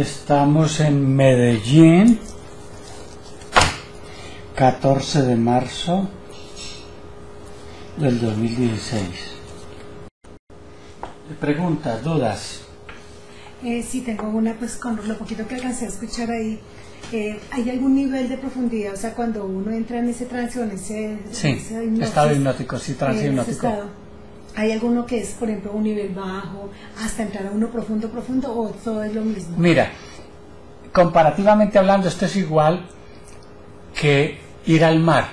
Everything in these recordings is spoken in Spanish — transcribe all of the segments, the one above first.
Estamos en Medellín, 14 de marzo del 2016. Preguntas, dudas. Eh, sí, tengo una, pues con lo poquito que alcancé a escuchar ahí. Eh, ¿Hay algún nivel de profundidad? O sea, cuando uno entra en ese trance o en ese, Sí, ese hipnosis, estado hipnótico, sí, trance eh, hipnótico. ¿Hay alguno que es, por ejemplo, un nivel bajo, hasta entrar a uno profundo, profundo, o todo es lo mismo? Mira, comparativamente hablando, esto es igual que ir al mar,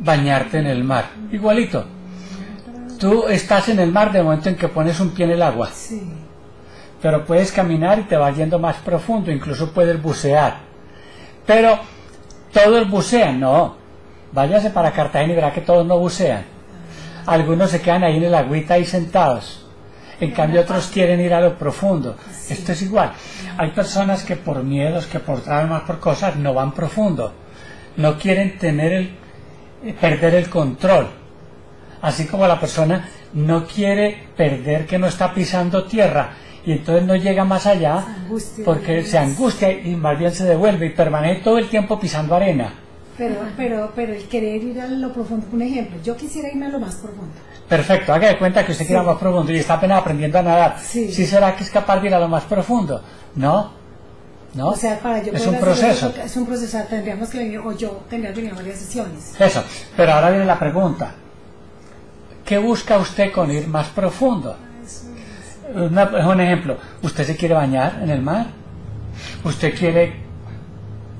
bañarte en el mar. Igualito. Tú estás en el mar de momento en que pones un pie en el agua, Sí. pero puedes caminar y te va yendo más profundo, incluso puedes bucear. Pero todos bucean, no. Váyase para Cartagena y verá que todos no bucean. Algunos se quedan ahí en el agüita ahí sentados. En cambio otros quieren ir a lo profundo. Esto es igual. Hay personas que por miedos, que por traumas, por cosas, no van profundo. No quieren tener el, eh, perder el control. Así como la persona no quiere perder que no está pisando tierra y entonces no llega más allá angustia. porque se angustia y más bien se devuelve y permanece todo el tiempo pisando arena. Pero, pero, pero el querer ir a lo profundo, un ejemplo, yo quisiera irme a lo más profundo. Perfecto, haga de cuenta que usted quiere ir a lo más profundo y está apenas aprendiendo a nadar. Sí. será que es capaz de ir a lo más profundo? No, no. O sea, para yo es un proceso. eso, es un proceso, tendríamos que venir, o yo tendría que venir a varias sesiones. Eso. Pero ahora viene la pregunta. ¿Qué busca usted con ir más profundo? Una- un ejemplo. ¿Usted se quiere bañar en el mar? ¿Usted quiere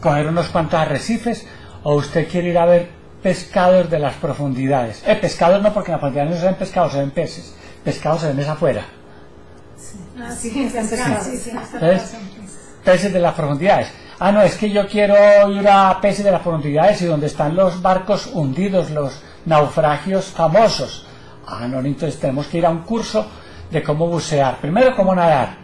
coger unos cuantos arrecifes? ¿O usted quiere ir a ver pescados de las profundidades? Eh, pescados no, porque en las profundidades no se ven pescados, se ven peces. Pescados se ven es afuera. Ah, sí, sí, sí. Peces de las profundidades. Ah, no, es que yo quiero ir a peces de las profundidades y donde están los barcos hundidos, los naufragios famosos. Ah, no, entonces tenemos que ir a un curso de cómo bucear. Primero, cómo nadar.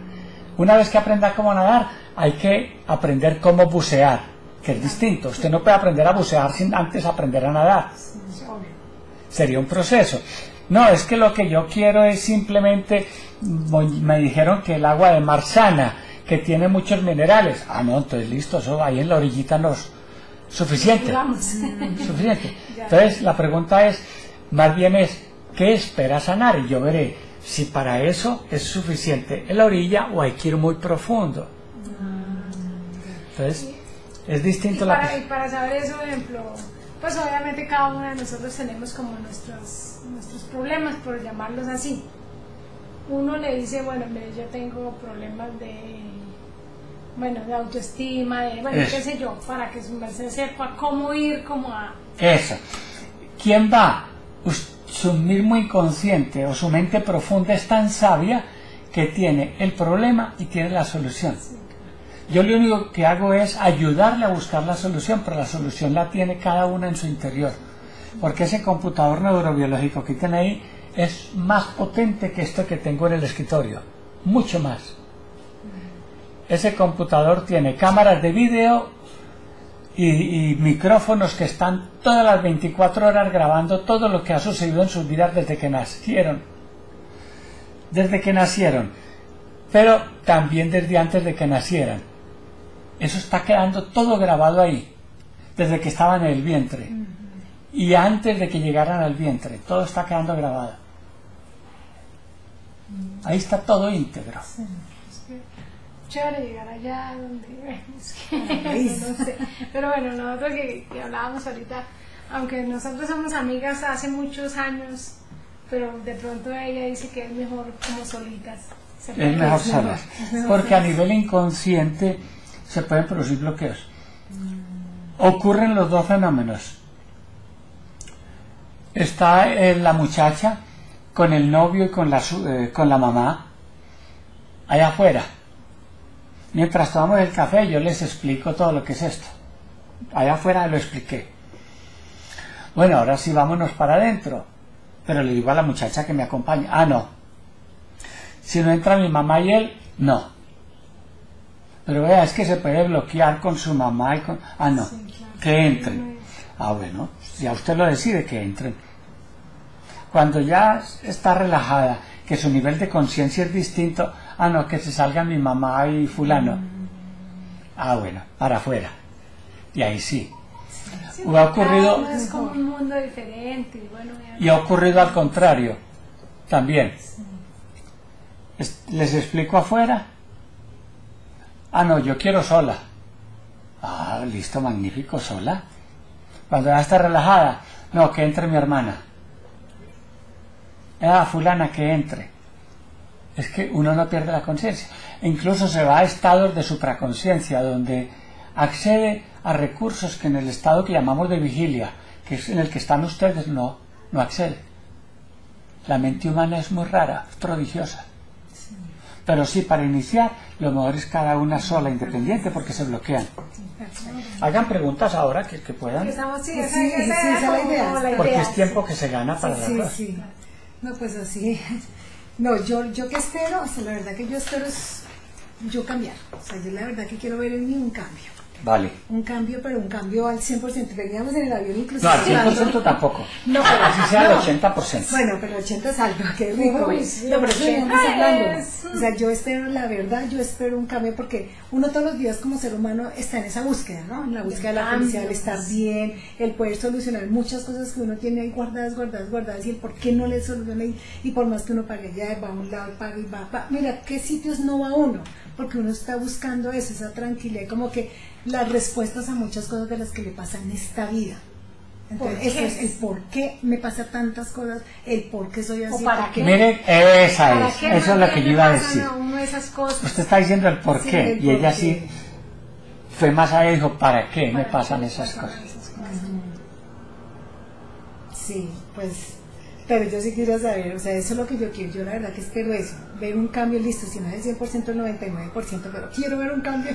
Una vez que aprenda cómo nadar, hay que aprender cómo bucear, que es distinto. Usted no puede aprender a bucear sin antes aprender a nadar. Sería un proceso. No, es que lo que yo quiero es simplemente, me dijeron que el agua de mar sana, que tiene muchos minerales. Ah, no, entonces listo, eso ahí en la orillita nos... Suficiente. Suficiente. Entonces la pregunta es, más bien es, ¿qué espera sanar? Y yo veré si para eso es suficiente en la orilla o hay que ir muy profundo. Entonces, es Y distinto la... para, y para saber eso, ejemplo, pues obviamente cada uno de nosotros tenemos como nuestros, nuestros problemas, por llamarlos así. Uno le dice, bueno, mire, yo tengo problemas de, bueno, de autoestima, de, bueno, Eso. qué sé yo, para que su merced sepa cómo ir como a... Eso. ¿Quién va? Su mismo inconsciente o su mente profunda es tan sabia que tiene el problema y tiene la solución. Yo lo único que hago es ayudarle a buscar la solución, pero la solución la tiene cada uno en su interior. Porque ese computador neurobiológico que tiene ahí es más potente que esto que tengo en el escritorio. Mucho más. Ese computador tiene cámaras de vídeo y micrófonos que están todas las 24 horas grabando todo lo que ha sucedido en sus vidas desde que nacieron. Desde que nacieron. Pero también desde antes de que nacieran. Eso está quedando todo grabado ahí. Desde que estaban en el vientre. Y antes de que llegaran al vientre. Todo está quedando grabado. Ahí está todo íntegro. chévere llegar allá donde es que, no sé. pero bueno nosotros que, que hablábamos ahorita aunque nosotros somos amigas hace muchos años pero de pronto ella dice que es mejor como solitas Es mejor Es solas. es Porque a nivel inconsciente se pueden producir bloqueos. Ocurren los dos fenómenos. Está eh, la muchacha con el novio y con la, eh, con la mamá allá afuera. Mientras tomamos el café yo les explico todo lo que es esto. Allá afuera lo expliqué. Bueno, ahora sí vámonos para adentro. Pero le digo a la muchacha que me acompañe. Ah, no. Si no entra mi mamá y él, no. Pero vea, es que se puede bloquear con su mamá y con... Ah, no. Que entren. Ah, bueno, ya usted lo decide que entren. Cuando ya está relajada, que su nivel de conciencia es distinto, ah, no, que se salga mi mamá y fulano. Ah, bueno, para afuera. Y ahí sí. Sí, O ha ocurrido- es como un mundo diferente. Y bueno, ya- Y ha ocurrido al contrario, también. Es- Les explico afuera. Ah, no, yo quiero sola. Ah, listo, magnífico, sola. Cuando ya está relajada, no, que entre mi hermana. Ah, fulana, que entre. Es que uno no pierde la conciencia. Incluso se va a estados de supraconciencia, donde accede a recursos que en el estado que llamamos de vigilia, que es en el que están ustedes, no, no accede. La mente humana es muy rara, es prodigiosa. Pero sí, para iniciar, lo mejor es cada una sola, independiente, porque se bloquean. Hagan preguntas ahora que, que puedan, estamos, sí, esa, sí, esa sí, esa es la idea. porque es tiempo que se gana para sí, las sí. No, pues así. No, yo, yo que espero, o sea, la verdad que yo espero es yo cambiar. O sea, yo la verdad que quiero ver en mí un cambio. Vale. Un cambio, pero un cambio al 100%. Veníamos en el avión inclusive. No, al 100% hablando- tampoco. No, pero Así sea el no. 80%. Bueno, pero 80 es algo, qué rico. Uy, sí, no, pero eso 80 veníamos hablando. O sea, yo espero, la verdad, yo espero un cambio porque uno todos los días como ser humano está en esa búsqueda, ¿no? En la búsqueda de la felicidad, el estar bien, el poder solucionar muchas cosas que uno tiene ahí guardadas, guardadas, guardadas y el por qué no le soluciona y, y por más que uno pague ya, va a un lado, paga y va, va. Mira, ¿qué sitios no va uno? Porque uno está buscando eso, esa tranquilidad, como que las respuestas a muchas cosas de las que le pasan en esta vida. Entonces, ¿Por eso es el por qué me pasa tantas cosas, el por qué soy así. para por qué- qué? Mire, esa ¿Para es, qué eso es lo que yo iba a decir. a uno esas cosas? Usted está diciendo el por Sí, qué, el y ella sí fue más allá y dijo, ¿para qué me ¿Para pasan qué le esas pasan cosas? esas cosas? Sí, pues, pero yo sí quiero saber, o sea, eso es lo que yo quiero, yo la verdad que espero eso, ver un cambio, listo, si no es el 100%, el 99%, pero quiero ver un cambio.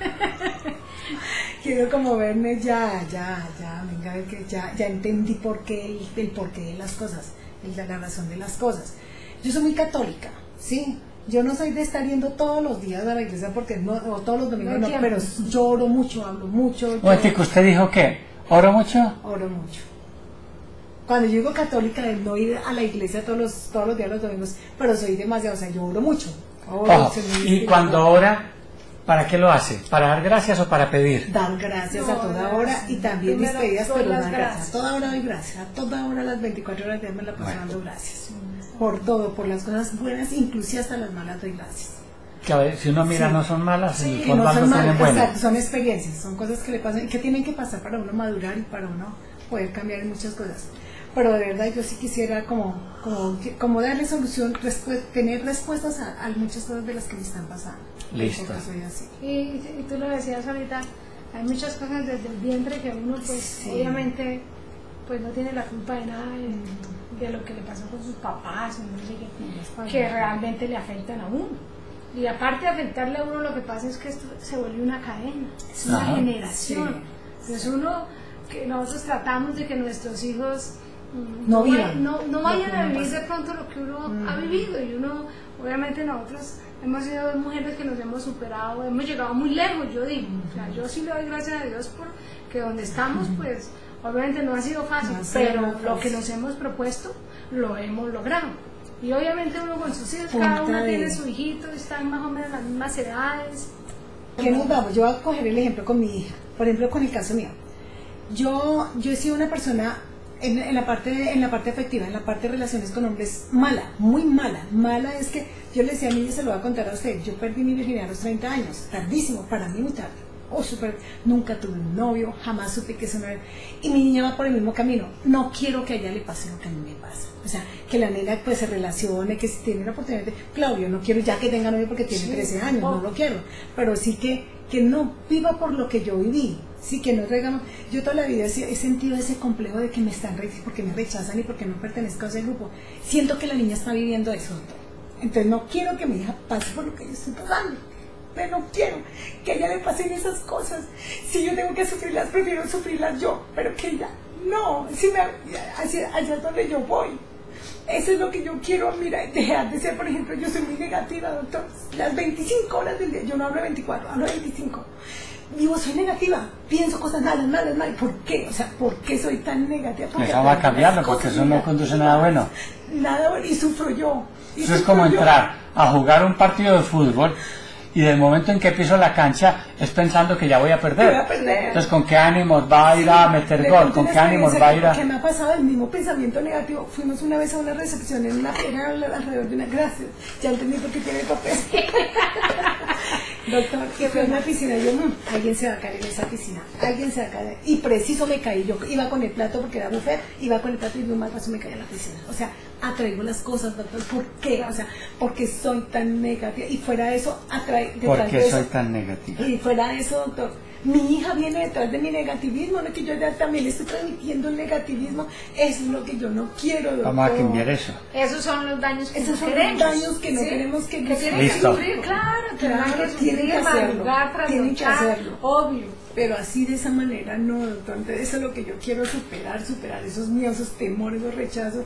quiero como verme ya, ya, ya, venga, ver que ya, ya entendí por qué, el, el porqué de las cosas, el, la razón de las cosas. Yo soy muy católica, ¿sí? Yo no soy de estar yendo todos los días a la iglesia porque no, o todos los domingos No no, pero lloro mucho, hablo mucho. Lloro- momentico, ¿usted dijo que oro mucho? oro mucho. Cuando yo digo católica, de no ir a la iglesia todos los, todos los días, los domingos, pero soy demasiado, o sea, yo oro mucho. Oro, muy y cuando ora, ¿para qué lo hace? ¿Para dar gracias o para pedir? Dar gracias a toda hora y también mis primero pedidas, pero las dar gracias. gracias. A toda hora doy gracias. A toda hora, las 24 horas día me la paso Bueno. dando gracias. Por todo, por las cosas buenas, inclusive hasta las malas doy gracias. Que a ver, si uno mira Sí. no son malas, en el Y fondo no son malas, exacto, son experiencias, son cosas que le pasan y que tienen que pasar para uno madurar y para uno poder cambiar en muchas cosas. Pero de verdad yo sí quisiera como, como, que- como darle solución, respu- tener respuestas a, a muchas cosas de las que me están pasando. Listo. Porque soy así. Y, y tú lo decías ahorita, hay muchas cosas desde el vientre que uno pues Sí. obviamente pues no tiene la culpa de nada de, de lo que le pasó con sus papás, o no sé qué, que realmente le afectan a uno. Y aparte de afectarle a uno, lo que pasa es que esto se vuelve una cadena, es una Ajá. generación. Sí. Entonces uno, que nosotros tratamos de que nuestros hijos No vivan no, no vayan a vivir de pronto lo que uno Mm. ha vivido y uno, obviamente nosotros hemos sido dos mujeres que nos hemos superado, hemos llegado muy lejos, yo digo, o sea, yo sí le doy gracias a Dios por que donde estamos, pues obviamente no ha sido fácil, No pero lo que nos hemos propuesto lo hemos logrado. Y obviamente uno con sus hijos, Punta cada uno de- tiene su hijito, están más o menos en las mismas edades. ¿Qué nos vamos? Yo voy a coger el ejemplo con mi hija. Por ejemplo, con el caso mío. Yo, yo he sido una persona en, en la parte, en la parte afectiva, en la parte de relaciones con hombres, mala, muy mala. Mala es que yo le decía a mí, y se lo voy a contar a usted, yo perdí mi virginidad a los 30 años, tardísimo, para mí muy tarde. Oh, súper, nunca tuve un novio, jamás supe que eso no era. Y mi niña va por el mismo camino. No quiero que a ella le pase lo que a mí me pasa. O sea, que la nena pues se relacione, que si tiene la oportunidad de... Claro, yo no quiero ya que tenga novio porque tiene Sí, 13 años, no lo quiero. Pero sí que, que no viva por lo que yo viví. Sí, que no regamos. Yo toda la vida he sentido ese complejo de que me están porque me rechazan y porque no pertenezco a ese grupo. Siento que la niña está viviendo eso. Entonces no quiero que mi hija pase por lo que yo estoy pasando. Pero no quiero que ella le pasen esas cosas. Si yo tengo que sufrirlas, prefiero sufrirlas yo. Pero que ella no. Si me, allá es donde yo voy. Eso es lo que yo quiero, mira, dejar de ser, por ejemplo, yo soy muy negativa, doctor. Las 25 horas del día, yo no hablo de 24, hablo de 25. Digo, soy negativa, pienso cosas malas, malas, malas. ¿Por qué? O sea, ¿por qué soy tan negativa? Porque va a cambiarlo, porque eso no conduce a nada bueno. Nada bueno, y sufro yo. y Eso es sufro como yo. entrar a jugar un partido de fútbol y del momento en que piso la cancha es pensando que ya voy a perder. Voy a perder. Entonces, ¿con qué ánimos va a ir a meter gol? ¿Con qué ánimos va a ir a...? que me ha pasado el mismo pensamiento negativo. Fuimos una vez a una recepción en una era alrededor de una... Gracias, ya entendí por qué tiene papel. Doctor, que fue a una piscina. Yo, "Mm, alguien se va a caer en esa piscina. Alguien se va a caer. Y preciso me caí. Yo iba con el plato porque era buffet. Iba con el plato y de un mal paso me caí en la piscina. O sea, atraigo las cosas, doctor. ¿Por qué? O sea, porque soy tan negativa. Y fuera de eso, atrae... ¿Por qué soy tan negativo? y fuera de eso, doctor, mi hija viene detrás de mi negativismo, no que yo ya también le estoy transmitiendo el negativismo, eso es lo que yo no quiero, doctor. Vamos a cambiar eso. Esos son los daños que Esos no son los daños que no ¿sí? queremos que que tienen Listo. que sufrir, claro, que Claro, que tienen que hacerlo, tienen que hacerlo. obvio. Pero así de esa manera no, doctor. Entonces eso es lo que yo quiero superar, superar esos miedos, esos temores, esos rechazos.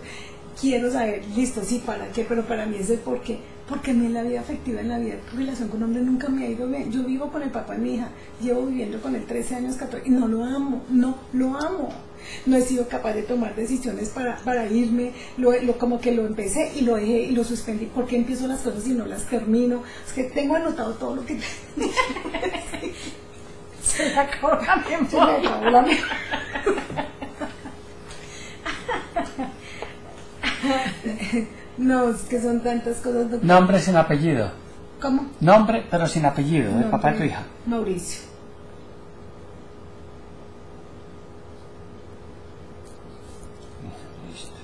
Quiero saber, listo, sí, ¿para qué? Pero para mí es el por qué. Porque a mí en la vida afectiva, en la vida en relación con hombre nunca me ha ido bien. Yo vivo con el papá de mi hija, llevo viviendo con él 13 años, 14, y no lo amo, no lo amo. No he sido capaz de tomar decisiones para, para irme, lo, lo- como que lo empecé y lo dejé y lo suspendí. ¿Por qué empiezo las cosas y no las termino? Es que tengo anotado todo lo que Se le acabó la se me memoria. acabó la memoria. No, es que son tantas cosas. doctor. Nombre sin apellido. ¿Cómo? Nombre, pero sin apellido. Nombre, papá de tu hija. Mauricio. Listo.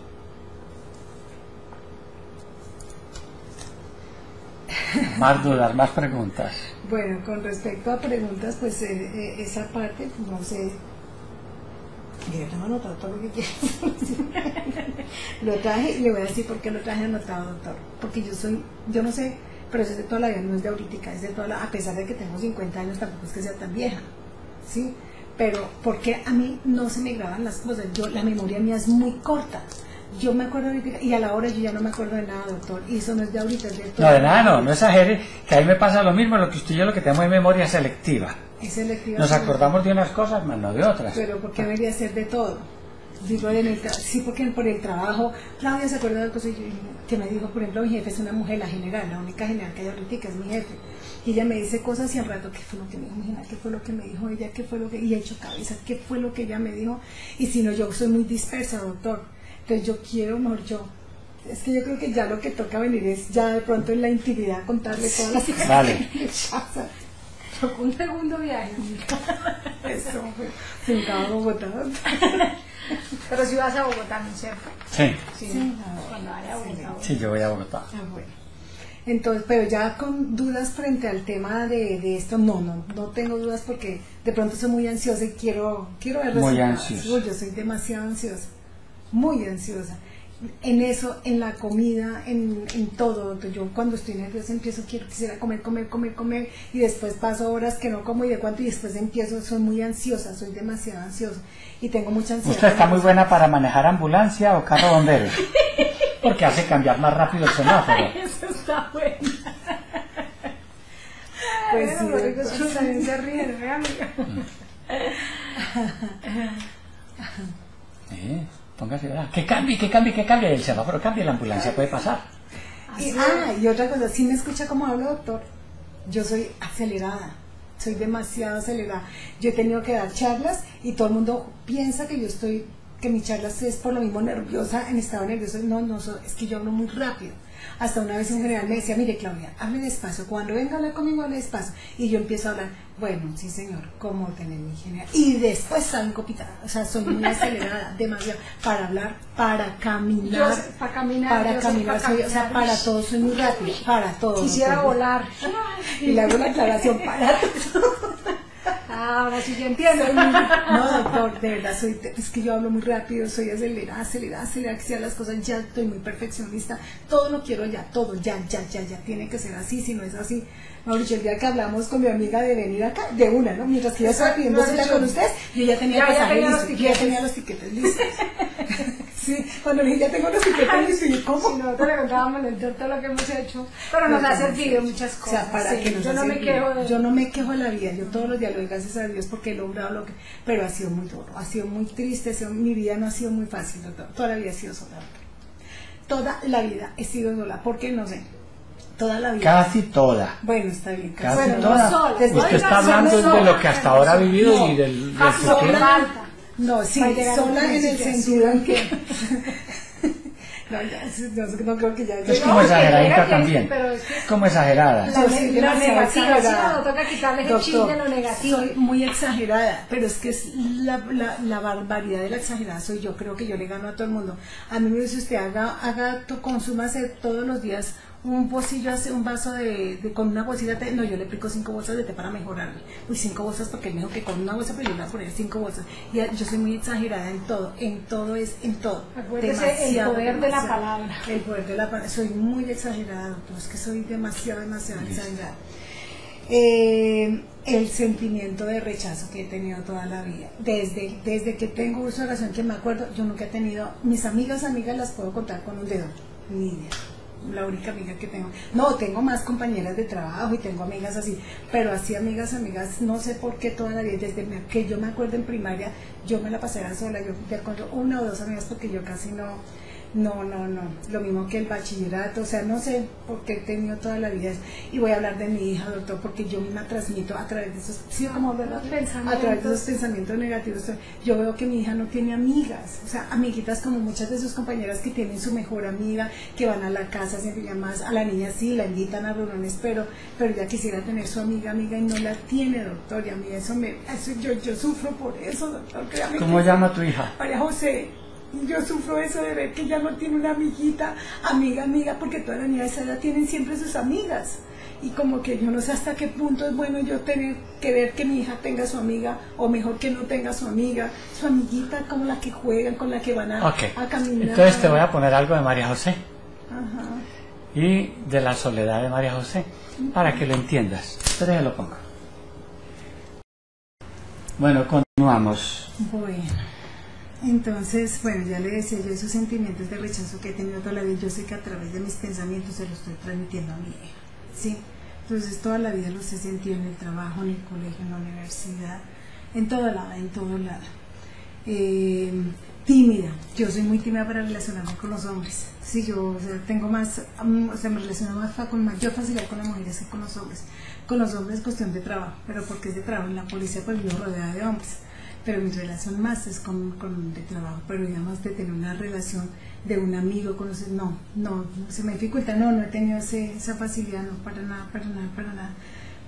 Más dudas, más preguntas. Bueno, con respecto a preguntas, pues eh, eh, esa parte, pues, no sé. Yo tengo anotado todo lo que quiero. lo traje y le voy a decir por qué lo traje anotado, doctor. Porque yo soy, yo no sé, pero eso es de toda la vida, no es de ahorita, es de toda la, a pesar de que tengo 50 años, tampoco es que sea tan vieja, ¿sí? Pero porque a mí no se me graban las cosas, yo, la memoria mía es muy corta. Yo me acuerdo ahorita, y a la hora yo ya no me acuerdo de nada, doctor. Y eso no es de ahorita, es de No, toda de la nada, no, no exagere, que a mí me pasa lo mismo, lo que usted y yo lo que tenemos es memoria selectiva. Nos acordamos de unas cosas, más no de otras. Pero ¿por qué debería ser de todo? Digo, en el sí, porque por el trabajo, Claudia se acuerda de cosas que me dijo, por ejemplo, mi jefe es una mujer, la general, la única general que hay ahorita, es mi jefe. Y ella me dice cosas y al rato, ¿qué fue lo que me dijo mi general? ¿Qué fue lo que me dijo ella? ¿Qué fue lo que...? Y he hecho cabeza, ¿qué fue lo que ella me dijo? Y si no, yo soy muy dispersa, doctor. Entonces yo quiero, mejor yo... Es que yo creo que ya lo que toca venir es ya de pronto en la intimidad contarle todas las cosas Vale. que me pasan. Tocó un segundo viaje. Eso, acaba Bogotá. Pero si vas a Bogotá, ¿no es cierto? Sí, Sí, Sí. cuando vaya a Bogotá. sí, yo voy a Bogotá. Ah, bueno. Entonces, pero ya con dudas frente al tema de, de esto, no, no, no tengo dudas porque de pronto soy muy ansiosa y quiero, quiero ver Muy resultados. ansiosa. Uy, yo soy demasiado ansiosa, muy ansiosa. En eso, en la comida, en, en todo. Yo cuando estoy nerviosa empiezo, quiero, quisiera comer, comer, comer, comer y después paso horas que no como y de cuánto y después empiezo, soy muy ansiosa, soy demasiado ansiosa y tengo mucha ansiedad. Usted está muy buena para manejar ambulancia o carro bombero. Porque hace cambiar más rápido el semáforo. Eso está bueno. Pues sí, los también se ríen, ¿eh, amiga? Eh, póngase, ¿verdad? Que cambie, que cambie, que cambie. El semáforo cambia, la ambulancia puede pasar. Ah, y otra cosa, si me escucha como hablo, doctor, yo soy acelerada, soy demasiado acelerada. Yo he tenido que dar charlas y todo el mundo piensa que yo estoy, que mis charlas es por lo mismo nerviosa, en estado nervioso. No, no, es que yo hablo muy rápido. Hasta una vez un general me decía, mire Claudia, hable despacio, cuando venga a hablar conmigo, hable despacio. Y yo empiezo a hablar, bueno, sí señor, ¿cómo tener general? Y después salgo copitada, o sea, soy muy acelerada, demasiado, para hablar, para caminar. Yo para caminar, Para yo caminar, para soy- o sea, para todo soy muy rápido, para todo. Quisiera volar. Y le hago la aclaración, para todo. Ah, ahora sí ya entiendo. Soy no, doctor, de verdad, soy, es que yo hablo muy rápido, soy acelerada, acelerada, acelerada, que sea las cosas ya, estoy muy perfeccionista, todo lo quiero ya, todo, ya, ya, ya, ya, tiene que ser así, si no es así. Mauricio, el día que hablamos con mi amiga de venir acá, de una, ¿no? Mientras que yo estaba pidiendo Lo cita con ustedes, yo ya tenía Ya, ya tenía los yo ya tiquetes. tenía los tiquetes listos. sí, cuando le dije, ya tengo los tiquetes listos, y ¿cómo? Si nosotros le contábamos el todo lo que hemos hecho, pero nos ha servido muchas O cosas. sea, para sí. que nos Yo no me quejo de Yo no me quejo de la vida, yo todos los días le doy gracias a Dios porque he logrado lo que... Pero ha sido muy duro, ha sido muy triste, ha sido- mi vida no ha sido muy fácil, doctor. Toda la vida ha sido sola. Toda la vida he sido sola, porque no sé. Toda la vida. Casi toda. Bueno, está bien. Casi Bueno, no toda. sola, Usted está hablando sola, de lo que hasta ahora ha vivido No. y del, del sola. No, sí, sola en el sentido en que... no, ya, no, no creo que ya... Es No, como que exageradita también. sí, pero es que- Como exagerada. La, ne- soy lo negativo, sí, no, toca quitarle el chiste de lo negativo. Soy muy exagerada, pero es que es la, la, la barbaridad de la exagerada soy yo. Creo que yo le gano a todo el mundo. A mí me dice usted, haga, haga tu consúmase todos los días un pocillo, hace un vaso de, de- con una bolsita de té. No, yo le aplico cinco bolsas de té para mejorarme. Uy, cinco bolsas porque él me dijo que con una bolsa, pero yo le voy a poner cinco bolsas. Y ya- yo soy muy exagerada en todo, en todo es, en todo. Acuérdese el Demasiado, poder de la palabra. El poder de la palabra. Soy muy exagerada, doctor. Es que soy demasiado, demasiado exagerada. Eh, el sentimiento de rechazo que he tenido toda la vida. Desde, desde que tengo uso de razón, que me acuerdo, yo nunca he tenido, mis amigas, amigas las puedo contar con un dedo, ni idea. La única amiga que tengo. No, tengo más compañeras de trabajo y tengo amigas así, pero así amigas, amigas, no sé por qué toda la vida, desde que yo me acuerdo en primaria, yo me la pasé sola, yo encuentro una o dos amigas porque yo casi no, no, no, no. Lo mismo que el bachillerato, o sea, no sé por qué he tenido toda la vida eso. Y voy a hablar de mi hija, doctor, porque yo misma transmito a través de esos, sí, como Los pensamientos. a través de esos pensamientos negativos. Yo veo que mi hija no tiene amigas, o sea, amiguitas como muchas de sus compañeras que tienen su mejor amiga, que van a la casa, siempre llamas a la niña sí, la invitan a reuniones, pero, pero ya quisiera tener su amiga, amiga y no la tiene, doctor. Y a mí eso me, eso, yo, yo sufro por eso, doctor. créame ¿Cómo que- llama tu hija? María José, yo sufro eso de ver que ya no tiene una amiguita, amiga, amiga, porque todas las niñas de esa edad tienen siempre sus amigas. Y como que yo no sé hasta qué punto es bueno yo tener que ver que mi hija tenga su amiga, o mejor que no tenga su amiga, su amiguita con la que juegan, con la que van a, caminar. Entonces te voy a poner algo de María José Ajá. y de la soledad de María José para que lo entiendas. Espera que lo pongo. Bueno, continuamos. Bueno, entonces, bueno, ya le decía yo esos sentimientos de rechazo que he tenido toda la vida, yo sé que a través de mis pensamientos se los estoy transmitiendo a mi hija, ¿sí? Entonces toda la vida los he sentido en el trabajo, en el colegio, en la universidad, en todo lado, en todo lado. Eh, tímida, yo soy muy tímida para relacionarme con los hombres, sí, yo o sea, tengo más, mm, o sea, me relaciono más con mayor facilidad con las mujeres que con los hombres. Con los hombres es cuestión de trabajo, pero porque es de trabajo en la policía pues vivo rodeada de hombres pero mi relación más es con, con de trabajo, pero digamos de tener una relación de un amigo, conocer, no, no, se me dificulta, no, no he tenido ese, esa facilidad, no, para nada, para nada, para nada.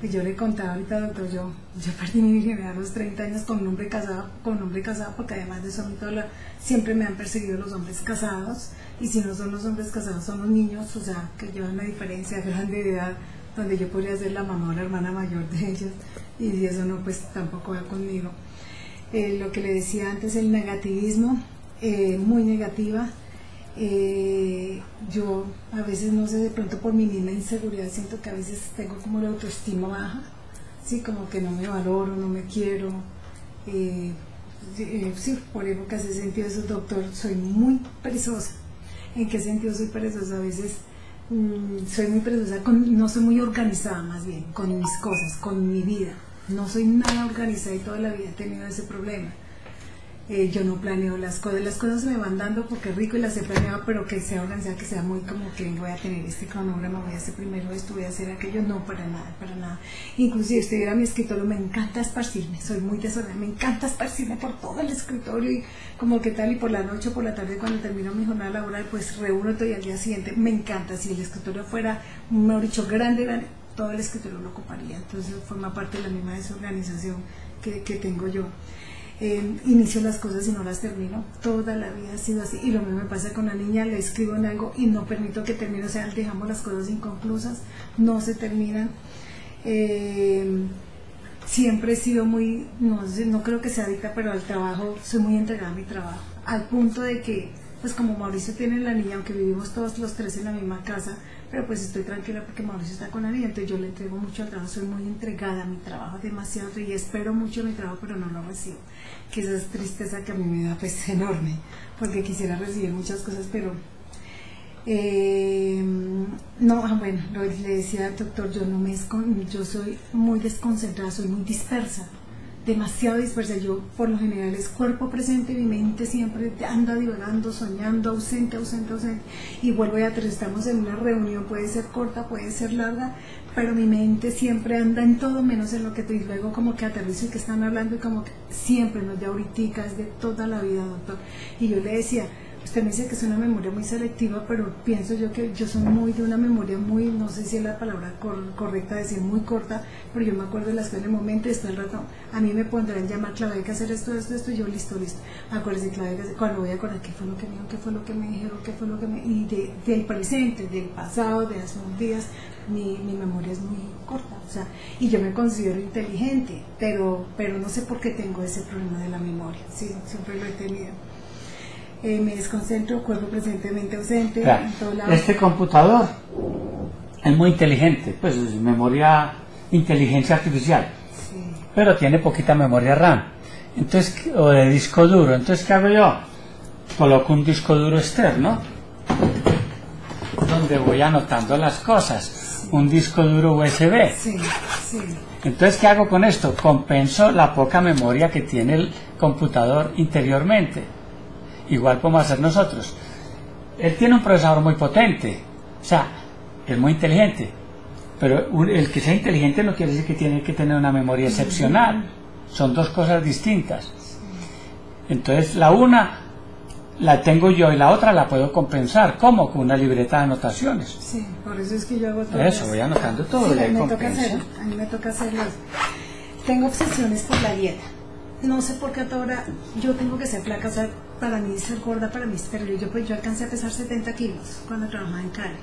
Pues yo le contaba ahorita, doctor, yo, yo perdí mi virginidad a los 30 años con un hombre casado, con un hombre casado, porque además de eso siempre me han perseguido los hombres casados, y si no son los hombres casados, son los niños, o sea, que llevan una diferencia grande de edad, donde yo podría ser la mamá o la hermana mayor de ellos, y si eso no, pues tampoco va conmigo eh, lo que le decía antes, el negativismo, eh, muy negativa. Eh, yo a veces, no sé, de pronto por mi misma inseguridad, siento que a veces tengo como la autoestima baja, sí, como que no me valoro, no me quiero. Eh, sí, por épocas he sentido eso, doctor, soy muy perezosa. ¿En qué sentido soy perezosa? A veces mm, soy muy perezosa, con- no soy muy organizada más bien, con mis cosas, con mi vida. No soy nada organizada y toda la vida he tenido ese problema. Eh, yo no planeo las cosas, las cosas me van dando porque es rico y las he planeado, pero que sea organizada, que sea muy como que voy a tener este cronograma, voy a hacer primero esto, voy a hacer aquello, no, para nada, para nada. Inclusive usted viera mi escritorio, me encanta esparcirme, soy muy desordenada, me encanta esparcirme por todo el escritorio y como que tal, y por la noche o por la tarde cuando termino mi jornada laboral, pues reúno todo al día siguiente me encanta, si el escritorio fuera, mejor dicho, grande, grande, todo el escritorio lo ocuparía, entonces forma parte de la misma desorganización que, que tengo yo eh, inicio las cosas y no las termino. Toda la vida ha sido así. Y lo mismo me pasa con la niña, le escribo en algo y no permito que termine. O sea, dejamos las cosas inconclusas, no se terminan. Eh, siempre he sido muy, no, no creo que sea adicta, pero al trabajo, soy muy entregada a mi trabajo. Al punto de que, pues como Mauricio tiene la niña, aunque vivimos todos los tres en la misma casa, pero pues estoy tranquila porque Mauricio está con la niña, entonces yo le entrego mucho al trabajo, soy muy entregada a mi trabajo, demasiado, y espero mucho mi trabajo, pero no lo recibo. Que esa es tristeza que a mí me da pues enorme, porque quisiera recibir muchas cosas, pero eh, no, ah, bueno, le decía al doctor, yo no me yo soy muy desconcentrada, soy muy dispersa. Demasiado dispersa. Yo, por lo general, es cuerpo presente, mi mente siempre anda divagando, soñando, ausente, ausente, ausente. Y vuelvo a atrás, estamos en una reunión, puede ser corta, puede ser larga, pero mi mente siempre anda en todo menos en lo que tú. Y luego, como que aterrizo y que están hablando, y como que siempre, no de ahorita, es de toda la vida, doctor. Y yo le decía, Usted me dice que es una memoria muy selectiva, pero pienso yo que yo soy muy de una memoria muy, no sé si es la palabra correcta decir muy corta, pero yo me acuerdo de las cosas en el momento y está el rato. A mí me pondrán llamar, clave, hay que hacer esto, esto, esto, y yo listo, listo. Acuérdese, clave, cuando voy a acordar qué fue lo que me dijo, qué fue lo que me dijeron, qué fue lo que me. Y del presente, del pasado, de hace unos días, mi, mi, memoria es muy corta, o sea, y yo me considero inteligente, pero, pero no sé por qué tengo ese problema de la memoria, sí, siempre lo he tenido. Eh, me desconcentro, cuerpo presentemente ausente. Este computador es muy inteligente, pues es memoria, inteligencia artificial, pero tiene poquita memoria RAM, entonces o de disco duro. Entonces, ¿qué hago yo? Coloco un disco duro externo donde voy anotando las cosas, un disco duro USB. Entonces, ¿qué hago con esto? Compenso la poca memoria que tiene el computador interiormente igual podemos hacer nosotros. Él tiene un procesador muy potente, o sea, es muy inteligente, pero el que sea inteligente no quiere decir que tiene que tener una memoria excepcional, son dos cosas distintas. Entonces, la una la tengo yo y la otra la puedo compensar. ¿Cómo? Con una libreta de anotaciones. Sí, por eso es que yo hago todo. Eso, voy anotando todo. Sí, a, mí me toca hacerlo, a mí me toca hacerlo. Tengo obsesiones por la dieta. No sé por qué ahora yo tengo que ser flaca, o sea, para mí ser gorda, para mí pero yo, pues, yo alcancé a pesar 70 kilos cuando trabajaba en Cali.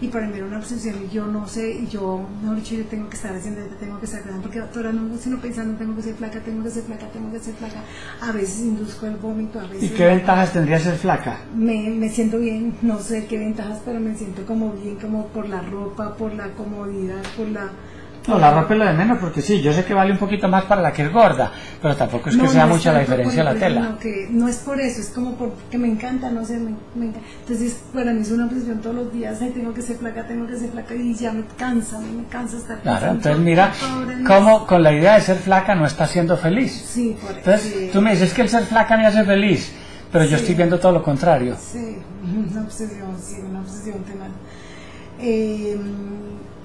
Y para mí era una obsesión y yo no sé, y yo, no dicho, yo tengo que estar haciendo, tengo que estar porque doctora, no, sino pensando, tengo que ser flaca, tengo que ser flaca, tengo que ser flaca. A veces induzco el vómito, a veces... ¿Y qué ventajas tendría ser flaca? Me, me siento bien, no sé qué ventajas, pero me siento como bien, como por la ropa, por la comodidad, por la no, la ropa es lo de menos porque sí, yo sé que vale un poquito más para la que es gorda, pero tampoco es que sea mucha la diferencia la tela. No, que no es por eso, es como porque me encanta, no sé, me, encanta. Entonces, para mí es una obsesión todos los días, tengo que ser flaca, tengo que ser flaca y ya me cansa, me cansa estar Claro, entonces mira cómo con la idea de ser flaca no está siendo feliz. Sí, por eso. Entonces, tú me dices que el ser flaca me hace feliz, pero yo estoy viendo todo lo contrario. Sí, una obsesión, sí, una obsesión tenaz. Eh,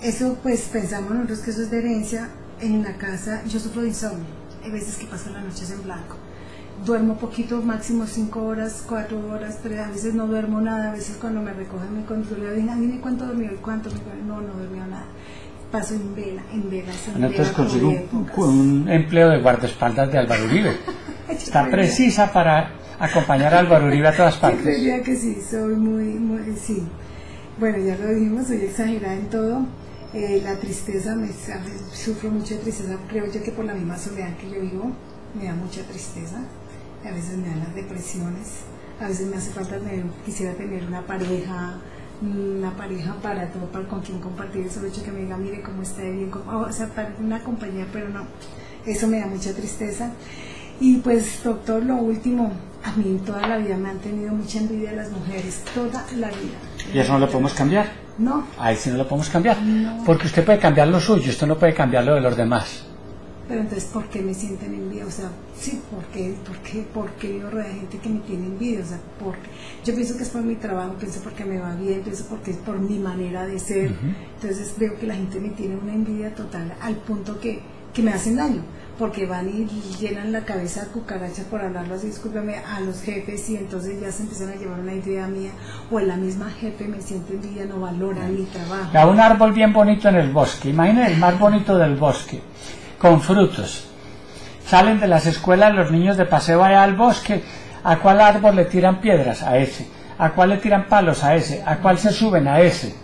eso pues pensamos nosotros que eso es de herencia. En la casa yo sufro de insomnio. Hay veces que paso las noches en blanco. Duermo poquito, máximo 5 horas, 4 horas, 3, a veces no duermo nada, a veces cuando me recogen mi control, dime cuánto dormí y cuánto, no, no dormí nada. Paso en vela, en vela. En Entonces consigo un, empleo de guardaespaldas de Álvaro Uribe. Está precisa para acompañar a Álvaro Uribe a todas partes. Yo que sí, soy muy, muy, sí. Bueno, ya lo dijimos, soy exagerada en todo. Eh, la tristeza, me, sufro mucha tristeza, creo yo que por la misma soledad que yo vivo, me da mucha tristeza, a veces me dan las depresiones, a veces me hace falta tener, quisiera tener una pareja, una pareja para todo, para con quien compartir eso, hecho que me diga, mire cómo está bien, o sea, para una compañía, pero no, eso me da mucha tristeza. Y pues, doctor, lo último, a mí toda la vida me han tenido mucha envidia las mujeres, toda la vida. ¿Y eso no lo podemos cambiar? No. Ahí sí no lo podemos cambiar. Porque usted puede cambiar lo suyo, usted no puede cambiar lo de los demás. Pero entonces, ¿por qué me sienten envidia? O sea, sí, ¿por qué? ¿Por qué? ¿Por qué yo rodeo gente que me tiene envidia? O sea, ¿por Yo pienso que es por mi trabajo, pienso porque me va bien, pienso porque es por mi manera de ser. Entonces veo que la gente me tiene una envidia total al punto que, que me hacen daño porque van y llenan la cabeza a cucarachas por hablarlo así, discúlpeme, a los jefes y entonces ya se empiezan a llevar una idea mía o la misma jefe me siente envidia, no valora mi trabajo. A un árbol bien bonito en el bosque, imaginen el más bonito del bosque, con frutos. Salen de las escuelas los niños de paseo allá al bosque, ¿a cuál árbol le tiran piedras? A ese. ¿A cuál le tiran palos? A ese. ¿A cuál se suben? A ese.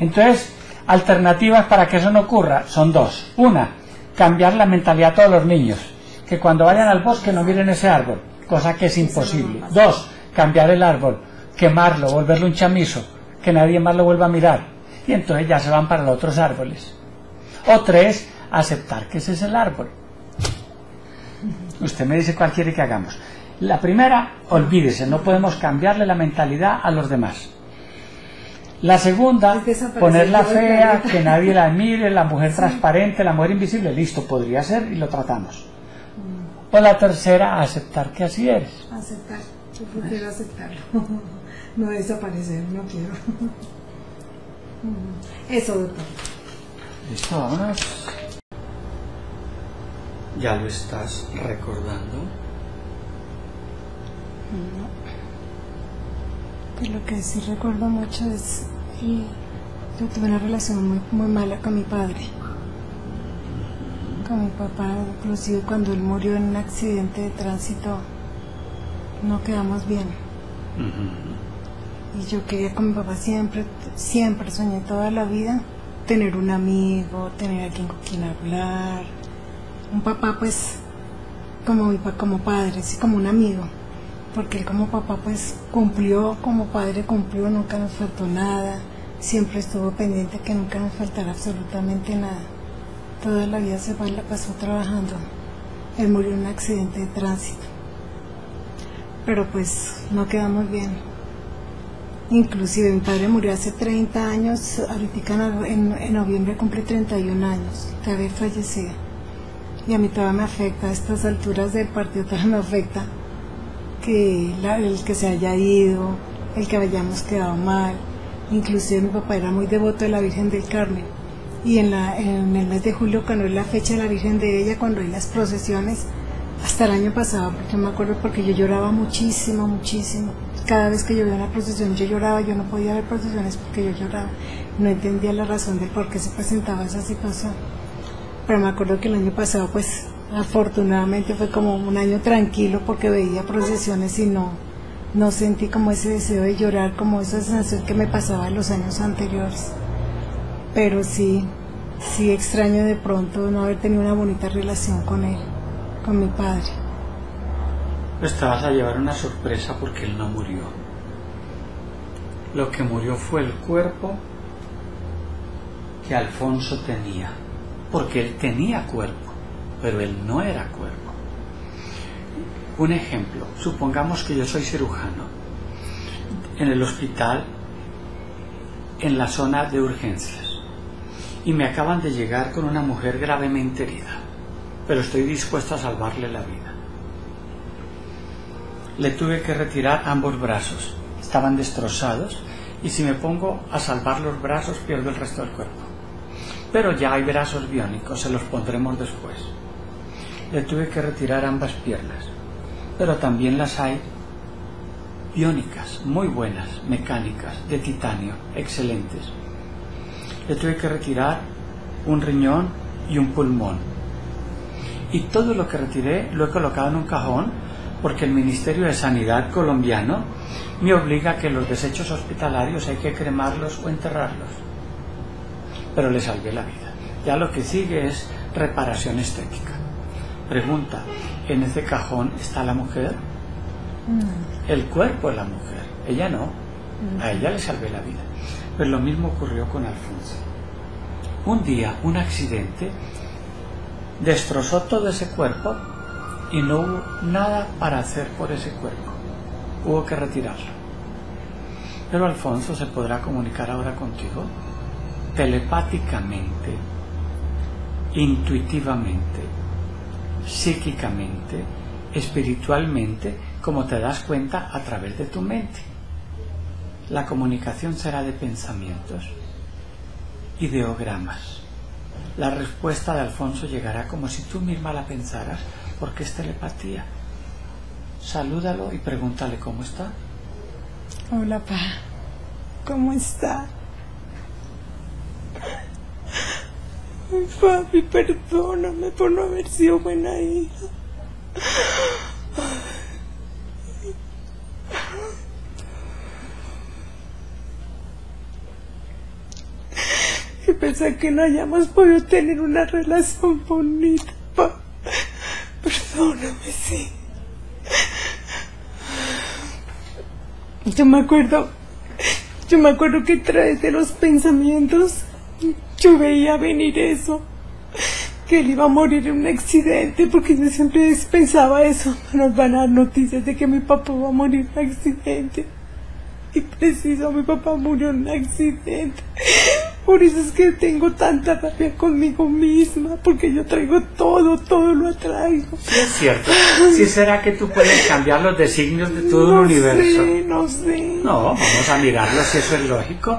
Entonces, alternativas para que eso no ocurra son dos. Una, cambiar la mentalidad a todos los niños, que cuando vayan al bosque no miren ese árbol, cosa que es imposible. Dos, cambiar el árbol, quemarlo, volverlo un chamizo, que nadie más lo vuelva a mirar. Y entonces ya se van para los otros árboles. O tres, aceptar que ese es el árbol. Usted me dice cuál quiere que hagamos. La primera, olvídese, no podemos cambiarle la mentalidad a los demás. La segunda, ponerla fea, que nadie la mire, la mujer transparente, la mujer invisible, listo, podría ser y lo tratamos. Mm. O la tercera, aceptar que así eres. Aceptar. Yo prefiero aceptarlo. No desaparecer, no quiero. Eso, doctor. Listo, vámonos. ¿Ya lo estás recordando? Pues lo que sí recuerdo mucho es que yo tuve una relación muy, muy mala con mi padre. Con mi papá, inclusive cuando él murió en un accidente de tránsito, no quedamos bien. Y yo quería con mi papá siempre, siempre soñé toda la vida tener un amigo, tener alguien con quien hablar. Un papá pues como como padre, sí, como un amigo. Porque él como papá pues cumplió, como padre cumplió, nunca nos faltó nada. Siempre estuvo pendiente que nunca nos faltara absolutamente nada. Toda la vida se la pasó trabajando. Él murió en un accidente de tránsito. Pero pues no quedamos bien. Inclusive mi padre murió hace 30 años, ahorita en, en- en noviembre cumple 31 años de haber fallecido. Y a mí todavía me afecta, a estas alturas del partido todavía me afecta el que se haya ido, el que hayamos quedado mal. Inclusive mi papá era muy devoto de la Virgen del Carmen. Y en el mes de julio, cuando es la fecha de la Virgen de ella, cuando hay las procesiones, hasta el año pasado, porque me acuerdo porque yo lloraba muchísimo, muchísimo. Cada vez que yo veía una procesión yo lloraba, yo no podía ver procesiones porque yo lloraba. No entendía la razón de por qué se presentaba esa situación. Pero me acuerdo que el año pasado, pues afortunadamente fue como un año tranquilo porque veía procesiones y no, no sentí como ese deseo de llorar, como esa sensación que me pasaba en los años anteriores. Pero sí, sí extraño de pronto no haber tenido una bonita relación con él, con mi padre. Pues te vas a llevar una sorpresa porque él no murió. Lo que murió fue el cuerpo que Alfonso tenía. Porque él tenía cuerpo, pero él no era cuerpo. Un ejemplo, supongamos que yo soy cirujano en el hospital en la zona de urgencias y me acaban de llegar con una mujer gravemente herida, pero estoy dispuesto a salvarle la vida. Le tuve que retirar ambos brazos, estaban destrozados y si me pongo a salvar los brazos pierdo el resto del cuerpo. Pero ya hay brazos biónicos, se los pondremos después. Le tuve que retirar ambas piernas, pero también las hay biónicas, muy buenas, mecánicas, de titanio, excelentes. Le tuve que retirar un riñón y un pulmón. Y todo lo que retiré lo he colocado en un cajón porque el Ministerio de Sanidad colombiano me obliga a que los desechos hospitalarios hay que cremarlos o enterrarlos. Pero le salvé la vida. Ya lo que sigue es reparación estética. Pregunta, ¿en ese cajón está la mujer? El cuerpo de la mujer, ella no. A ella le salvé la vida. Pero lo mismo ocurrió con Alfonso. Un día, un accidente destrozó todo ese cuerpo y no hubo nada para hacer por ese cuerpo. Hubo que retirarlo. Pero Alfonso se podrá comunicar ahora contigo telepáticamente, intuitivamente, psíquicamente, espiritualmente, como te das cuenta a través de tu mente. La comunicación será de pensamientos, ideogramas. La respuesta de Alfonso llegará como si tú misma la pensaras, porque es telepatía. Salúdalo y pregúntale cómo está. Hola, pa. ¿Cómo está? Ay, Papi, perdóname por no haber sido buena hija. Que pensé que no hayamos podido tener una relación bonita, pa. Perdóname, sí. Yo me acuerdo, yo me acuerdo que a través de los pensamientos yo veía venir eso, que él iba a morir en un accidente, porque yo siempre pensaba eso, nos van a dar noticias de que mi papá va a morir en un accidente. Y preciso, mi papá murió en un accidente. Por eso es que tengo tanta rabia conmigo misma, porque yo traigo todo, todo lo atraigo. Sí, es cierto. ¿Sí será que tú puedes cambiar los designios de todo no el universo? Sé, no sé. No, vamos a mirarlo si eso es lógico.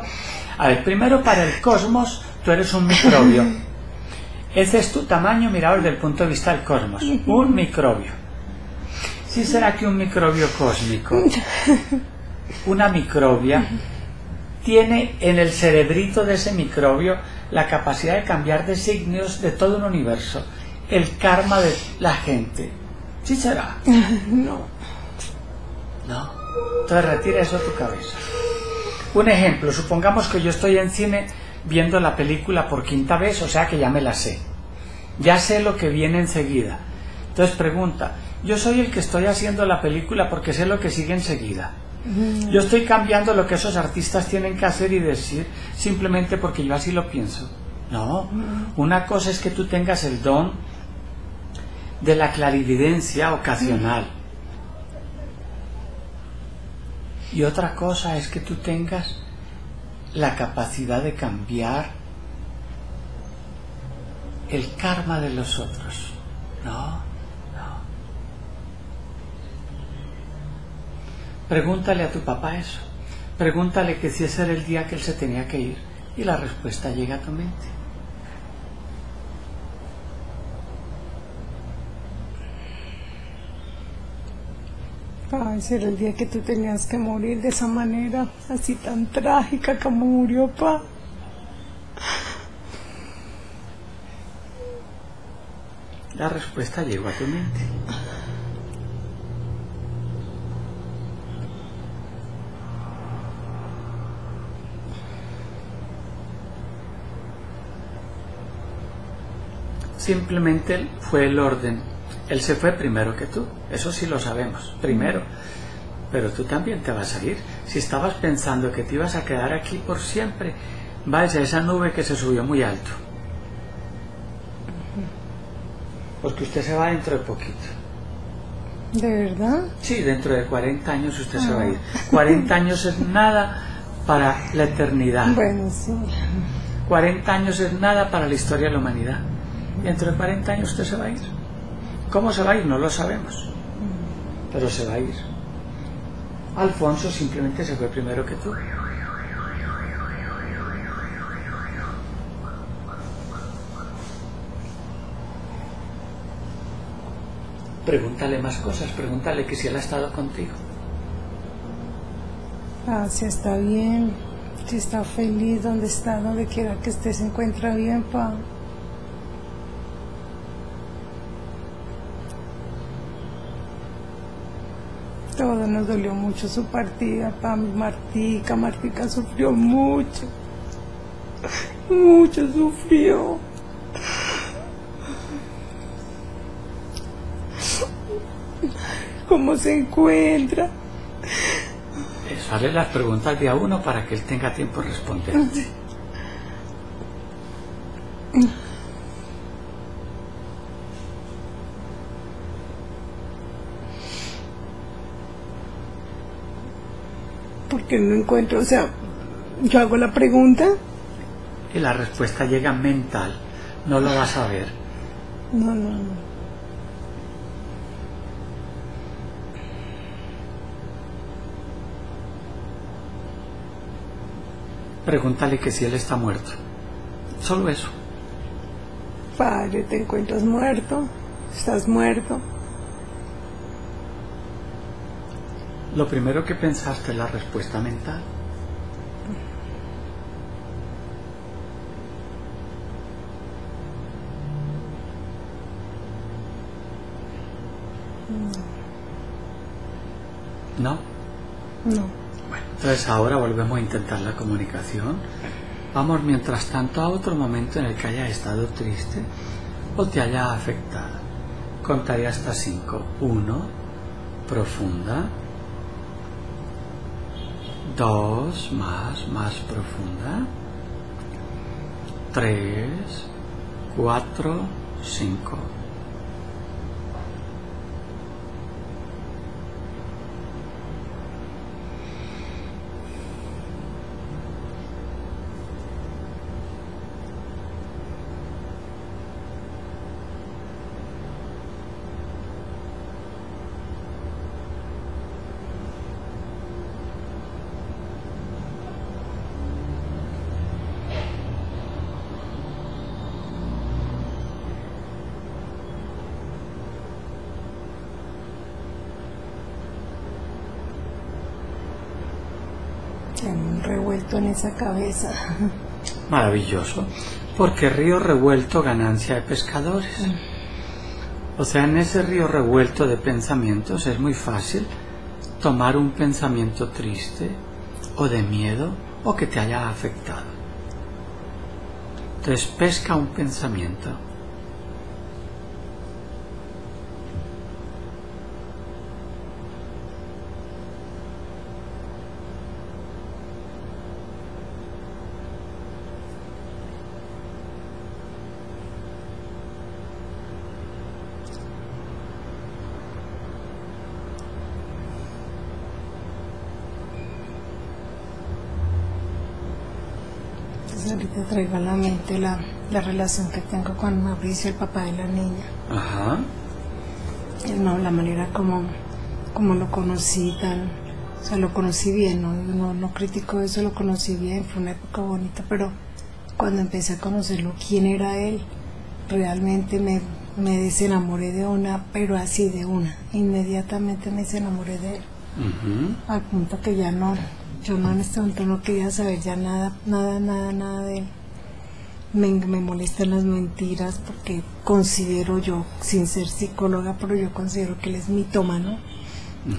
A ver, primero para el cosmos, tú eres un microbio. Ese es tu tamaño mirado desde el punto de vista del cosmos. Un microbio. ¿Sí será que un microbio cósmico, una microbia, tiene en el cerebrito de ese microbio la capacidad de cambiar designios de todo un universo? El karma de la gente. ¿Sí será? No. No. Entonces retira eso de tu cabeza. Un ejemplo, supongamos que yo estoy en cine viendo la película por quinta vez, o sea que ya me la sé. Ya sé lo que viene enseguida. Entonces pregunta, yo soy el que estoy haciendo la película porque sé lo que sigue enseguida. Yo estoy cambiando lo que esos artistas tienen que hacer y decir simplemente porque yo así lo pienso. No, una cosa es que tú tengas el don de la clarividencia ocasional. Y otra cosa es que tú tengas la capacidad de cambiar el karma de los otros. No, no. Pregúntale a tu papá eso. Pregúntale que si ese era el día que él se tenía que ir. Y la respuesta llega a tu mente. Ay, será el día que tú tenías que morir de esa manera, así tan trágica como murió, pa. La respuesta llegó a tu mente. Simplemente fue el orden. Él se fue primero que tú. Eso sí lo sabemos. Primero. Pero tú también te vas a ir. Si estabas pensando que te ibas a quedar aquí por siempre, vaya a esa nube que se subió muy alto. Porque usted se va dentro de poquito. ¿De verdad? Sí, dentro de 40 años usted se va a ir. 40 años es nada para la eternidad. Bueno, sí. 40 años es nada para la historia de la humanidad. Dentro de 40 años usted se va a ir. ¿Cómo se va a ir? No lo sabemos. Pero se va a ir. Alfonso simplemente se fue primero que tú. Pregúntale más cosas, pregúntale que si él ha estado contigo. Ah, si está bien, si está feliz, donde está, donde quiera que esté, se encuentra bien, pa. Todo nos dolió mucho su partida, pa. Martica, Martica sufrió mucho. Mucho sufrió. ¿Cómo se encuentra? Eso, hazle las preguntas de a uno para que él tenga tiempo de responderte. Porque no encuentro, o sea, yo hago la pregunta. Y la respuesta llega mental. No lo vas a ver. No, no, no. Pregúntale que si él está muerto. Solo eso. Padre, te encuentras muerto. Estás muerto. Lo primero que pensaste es la respuesta mental. ¿No? No. Bueno, entonces ahora volvemos a intentar la comunicación. Vamos mientras tanto a otro momento en el que hayas estado triste o te haya afectado. Contaré hasta cinco. Uno, profunda. Dos, más, más profunda. Tres, cuatro, cinco. Esa cabeza. Maravilloso. Porque río revuelto, ganancia de pescadores. O sea, en ese río revuelto de pensamientos es muy fácil tomar un pensamiento triste o de miedo o que te haya afectado. Entonces pesca un pensamiento. Entonces ahorita traigo a la mente la, la relación que tengo con Mauricio, el papá de la niña. Ajá. No, la manera como, como lo conocí tan, o sea, lo conocí bien, no, no, no critico eso, lo conocí bien, fue una época bonita, pero cuando empecé a conocerlo, quién era él, realmente me, me desenamoré de una, pero así de una, inmediatamente me desenamoré de él, Ujú. al punto que ya no, yo no en este momento no quería saber ya nada, nada, nada, nada de él. Me, me molestan las mentiras porque considero yo, sin ser psicóloga, pero yo considero que él es mitómano.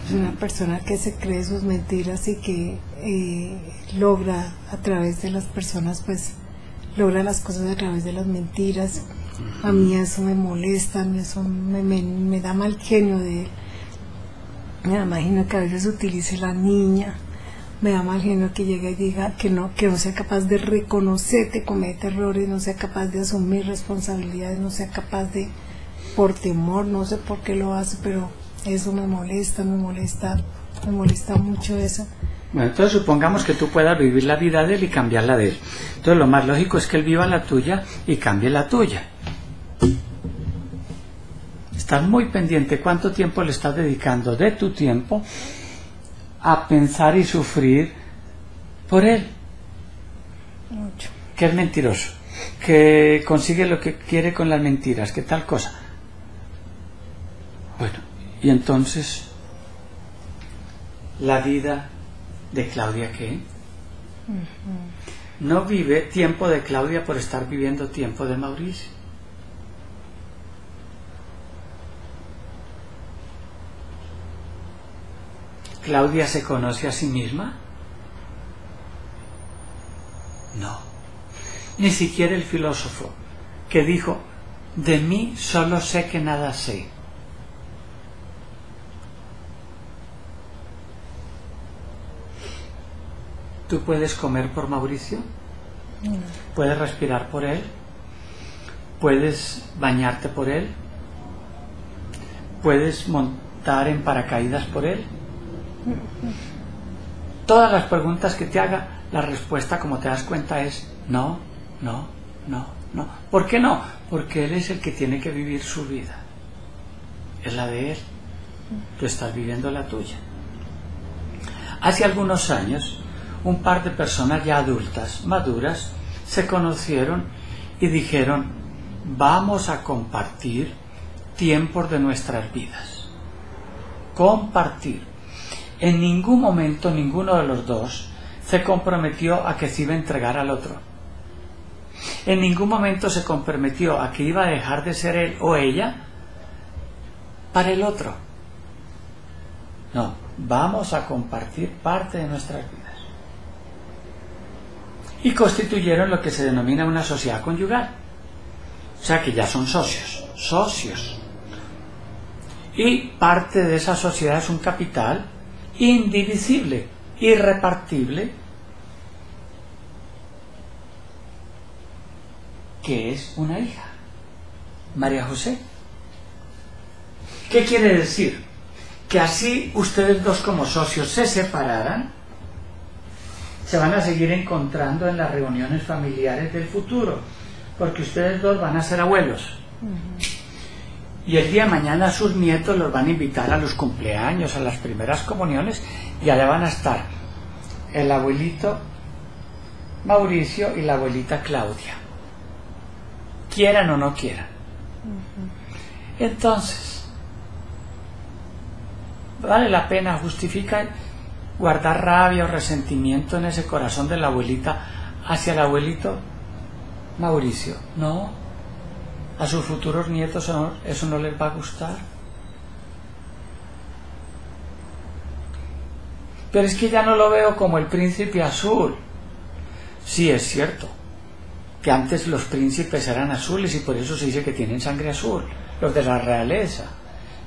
Es una persona que se cree sus mentiras y que eh, logra a través de las personas, pues logra las cosas a través de las mentiras. A mí eso me molesta, a mí eso me, me, me da mal genio de él. Me imagino que a veces utilice la niña, me da mal genio que llegue y diga que no, que no sea capaz de reconocer que comete errores, no sea capaz de asumir responsabilidades, no sea capaz de, por temor, no sé por qué lo hace, pero eso me molesta, me molesta, me molesta mucho eso. Bueno, entonces supongamos que tú puedas vivir la vida de él y cambiarla de él. Entonces lo más lógico es que él viva la tuya y cambie la tuya. Estás muy pendiente cuánto tiempo le estás dedicando de tu tiempo a pensar y sufrir por él, Mucho. que es mentiroso, que consigue lo que quiere con las mentiras, que tal cosa. Bueno, y entonces, la vida de Claudia, ¿qué? No vive tiempo de Claudia por estar viviendo tiempo de Mauricio. ¿Claudia se conoce a sí misma? No. Ni siquiera el filósofo que dijo, de mí solo sé que nada sé. ¿Tú puedes comer por Mauricio? ¿Puedes respirar por él? ¿Puedes bañarte por él? ¿Puedes montar en paracaídas por él? Todas las preguntas que te haga, la respuesta, como te das cuenta, es no, no, no, no. ¿Por qué no? Porque él es el que tiene que vivir su vida. Es la de él. Tú estás viviendo la tuya. Hace algunos años, un par de personas ya adultas, maduras, se conocieron y dijeron, vamos a compartir tiempos de nuestras vidas. Compartir. En ningún momento ninguno de los dos se comprometió a que se iba a entregar al otro. En ningún momento se comprometió a que iba a dejar de ser él o ella para el otro. No, vamos a compartir parte de nuestras vidas. Y constituyeron lo que se denomina una sociedad conyugal. O sea que ya son socios, socios. Y parte de esa sociedad es un capital indivisible, irrepartible, que es una hija, María José. ¿Qué quiere decir? Que así ustedes dos como socios se separaran, se van a seguir encontrando en las reuniones familiares del futuro, porque ustedes dos van a ser abuelos. Y el día de mañana sus nietos los van a invitar a los cumpleaños, a las primeras comuniones, y allá van a estar el abuelito Mauricio y la abuelita Claudia. Quieran o no quieran. Entonces, vale la pena justificar guardar rabia o resentimiento en ese corazón de la abuelita hacia el abuelito Mauricio. No, a sus futuros nietos eso no les va a gustar. Pero es que ya no lo veo como el príncipe azul. Sí, es cierto, que antes los príncipes eran azules y por eso se dice que tienen sangre azul, los de la realeza.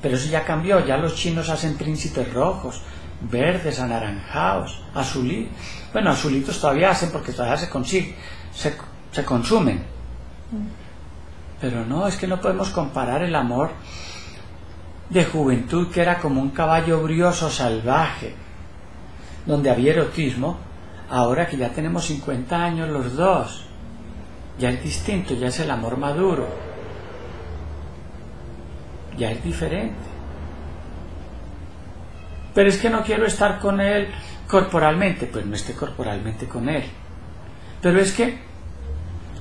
Pero eso ya cambió, ya los chinos hacen príncipes rojos, verdes, anaranjados, azulitos. Bueno, azulitos todavía hacen porque todavía se consiguen, se, se consumen. Pero no, es que no podemos comparar el amor de juventud que era como un caballo brioso salvaje, donde había erotismo, ahora que ya tenemos 50 años los dos, ya es distinto, ya es el amor maduro, ya es diferente. Pero es que no quiero estar con él corporalmente, pues no esté corporalmente con él. Pero es que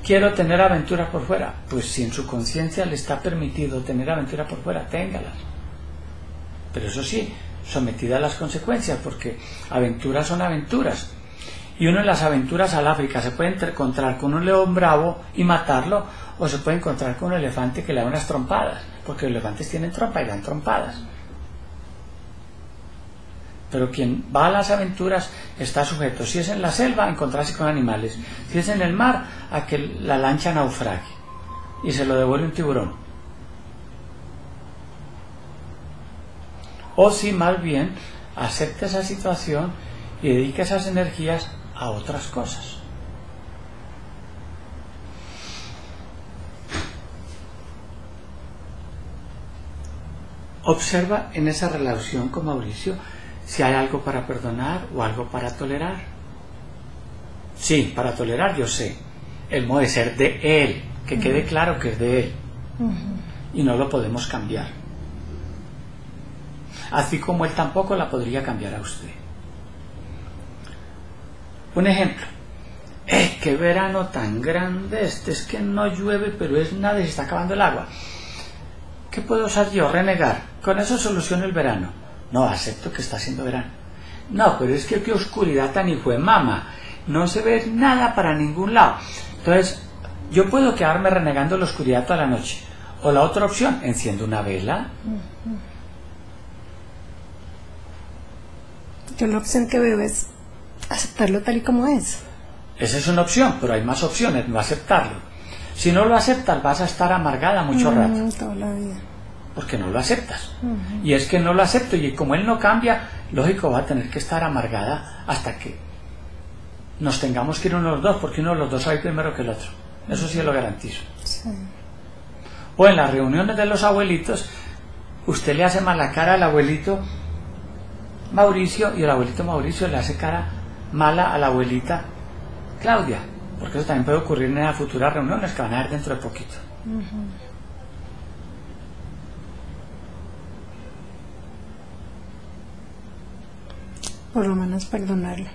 quiero tener aventuras por fuera, pues si en su conciencia le está permitido tener aventuras por fuera, téngalas. Pero eso sí, sometida a las consecuencias, porque aventuras son aventuras. Y uno en las aventuras al África se puede encontrar con un león bravo y matarlo, o se puede encontrar con un elefante que le da unas trompadas, porque los elefantes tienen trompa y dan trompadas. Pero quien va a las aventuras está sujeto, si es en la selva, a encontrarse con animales, si es en el mar, a que la lancha naufrague y se lo devuelve un tiburón. O si más bien acepta esa situación y dedica esas energías a otras cosas. Observa en esa relación con Mauricio si hay algo para perdonar o algo para tolerar. Sí, para tolerar yo sé. El modo de ser de él, que quede claro que es de él. Y no lo podemos cambiar. Así como él tampoco la podría cambiar a usted. Un ejemplo. ¡Eh, qué verano tan grande este! Es que no llueve, pero es nada y se está acabando el agua. ¿Qué puedo hacer yo? Renegar. Con eso soluciono el verano. No, acepto que está haciendo verano. No, pero es que qué oscuridad tan hijo de mama. No se ve nada para ningún lado. Entonces, yo puedo quedarme renegando la oscuridad toda la noche. O la otra opción, enciendo una vela. Yo la opción que veo es aceptarlo tal y como es. Esa es una opción, pero hay más opciones, no aceptarlo. Si no lo aceptas, vas a estar amargada mucho Mm, rato, toda la vida. Porque no lo aceptas. Y es que no lo acepto, y como él no cambia, lógico, va a tener que estar amargada hasta que nos tengamos que ir uno de los dos, porque uno de los dos ir primero que el otro. Eso sí lo garantizo. Sí. O en las reuniones de los abuelitos, usted le hace mala cara al abuelito Mauricio y el abuelito Mauricio le hace cara mala a la abuelita Claudia, porque eso también puede ocurrir en las futuras reuniones que van a haber dentro de poquito. Por lo menos perdonarlo.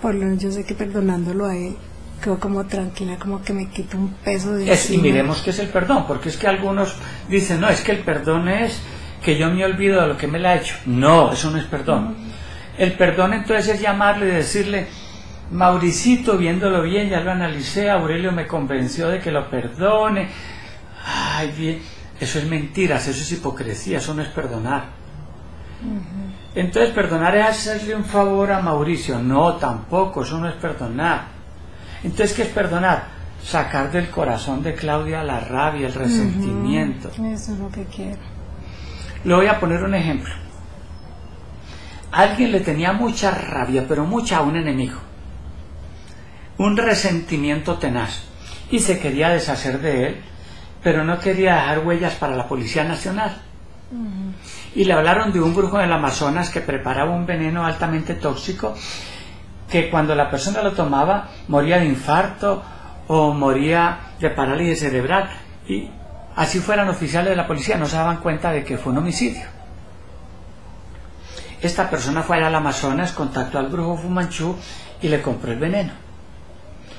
Por lo menos yo sé que perdonándolo a él, quedo como tranquila, como que me quito un peso de Es, y miremos qué es el perdón, porque es que algunos dicen, no, es que el perdón es que yo me olvido de lo que me le ha hecho. No, eso no es perdón. El perdón entonces es llamarle y decirle, Mauricito, viéndolo bien, ya lo analicé, Aurelio me convenció de que lo perdone. Ay, bien, eso es mentiras, eso es hipocresía, eso no es perdonar. Entonces perdonar es hacerle un favor a Mauricio. No, tampoco, eso no es perdonar. Entonces, ¿qué es perdonar? Sacar del corazón de Claudia la rabia, el resentimiento. Eso es lo que quiero. Le voy a poner un ejemplo. Alguien le tenía mucha rabia, pero mucha a un enemigo. Un resentimiento tenaz. Y se quería deshacer de él, pero no quería dejar huellas para la Policía Nacional. Y le hablaron de un brujo del Amazonas que preparaba un veneno altamente tóxico que cuando la persona lo tomaba moría de infarto o moría de parálisis cerebral. Y así fueran oficiales de la policía, no se daban cuenta de que fue un homicidio. Esta persona fue al Amazonas, contactó al brujo Fumanchu y le compró el veneno.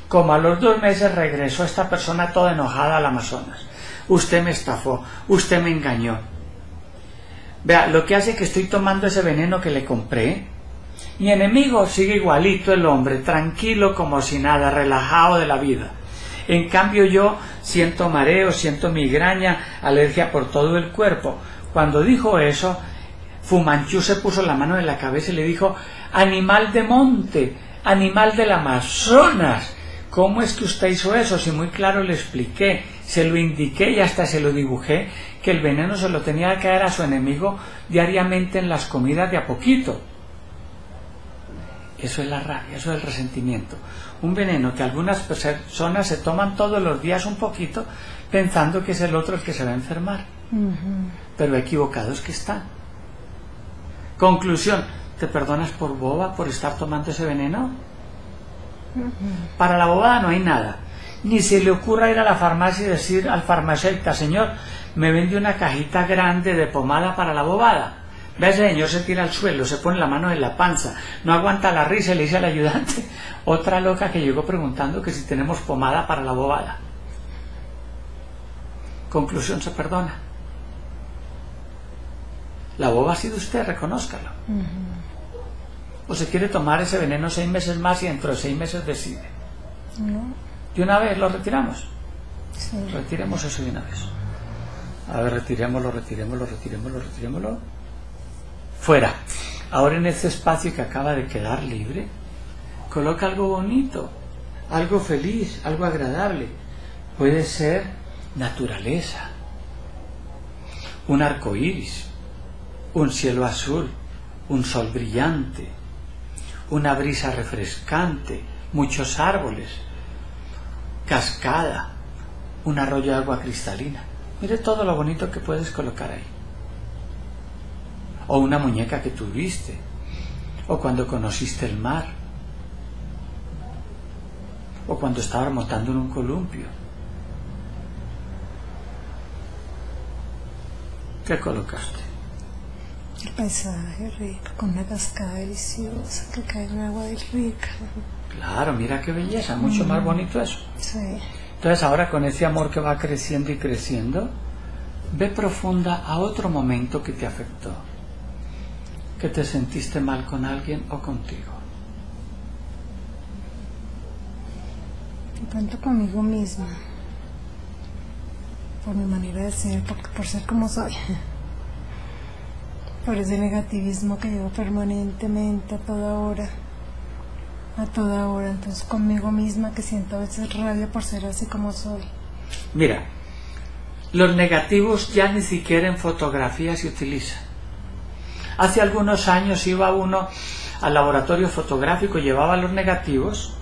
Como a los dos meses regresó esta persona toda enojada al Amazonas. Usted me estafó, usted me engañó. Vea, lo que hace que estoy tomando ese veneno que le compré Mi enemigo sigue igualito el hombre, tranquilo como si nada, relajado de la vida. En cambio yo siento mareo, siento migraña, alergia por todo el cuerpo. Cuando dijo eso, Fumanchu se puso la mano en la cabeza y le dijo, animal de monte, animal del Amazonas, ¿cómo es que usted hizo eso? Si muy claro le expliqué, se lo indiqué y hasta se lo dibujé, que el veneno se lo tenía que caer a su enemigo diariamente en las comidas de a poquito. Eso es la rabia, eso es el resentimiento. Un veneno que algunas personas se toman todos los días un poquito pensando que es el otro el que se va a enfermar. Pero equivocados que están. Conclusión, ¿te perdonas por boba por estar tomando ese veneno? Para la bobada no hay nada. Ni se le ocurra ir a la farmacia y decir al farmacéutico, señor, me vende una cajita grande de pomada para la bobada. Ve ese señor se tira al suelo, se pone la mano en la panza, no aguanta la risa y le dice al ayudante, otra loca que llegó preguntando que si tenemos pomada para la bobada. Conclusión, se perdona. La boba ha sido usted, reconózcalo. O se quiere tomar ese veneno seis meses más y dentro de seis meses decide. De una vez lo retiramos. Retiremos eso de una vez. A ver, retirémoslo, retirémoslo, retirémoslo, retirémoslo. Fuera. Ahora en este espacio que acaba de quedar libre, coloca algo bonito, algo feliz, algo agradable. Puede ser naturaleza, un arco iris, un cielo azul, un sol brillante, una brisa refrescante, muchos árboles, cascada, un arroyo de agua cristalina. Mire todo lo bonito que puedes colocar ahí. O una muñeca que tuviste, o cuando conociste el mar, o cuando estabas montando en un columpio. ¿Qué colocaste? El paisaje rico, con una cascada deliciosa que cae en agua rica. Claro, mira qué belleza, mucho más bonito eso. Sí. Entonces ahora con ese amor que va creciendo y creciendo, ve profunda a otro momento que te afectó, que te sentiste mal con alguien o contigo. De pronto conmigo misma, por mi manera de ser, por, por ser como soy, por ese negativismo que llevo permanentemente a toda hora a toda hora, entonces conmigo misma que siento a veces rabia por ser así como soy. Mira, los negativos ya ni siquiera en fotografía se utilizan. Hace algunos años iba uno al laboratorio fotográfico, llevaba los negativos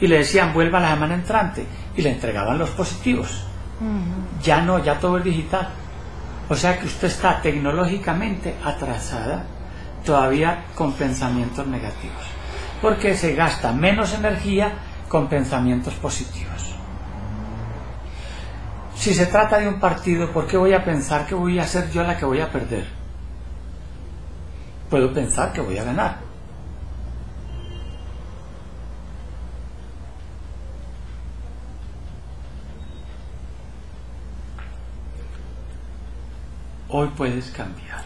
y le decían vuelva la semana entrante y le entregaban los positivos. Ya no, ya todo es digital. O sea que usted está tecnológicamente atrasada todavía con pensamientos negativos porque se gasta menos energía con pensamientos positivos. Si se trata de un partido, ¿por qué voy a pensar que voy a ser yo la que voy a perder? Puedo pensar que voy a ganar. Hoy puedes cambiar.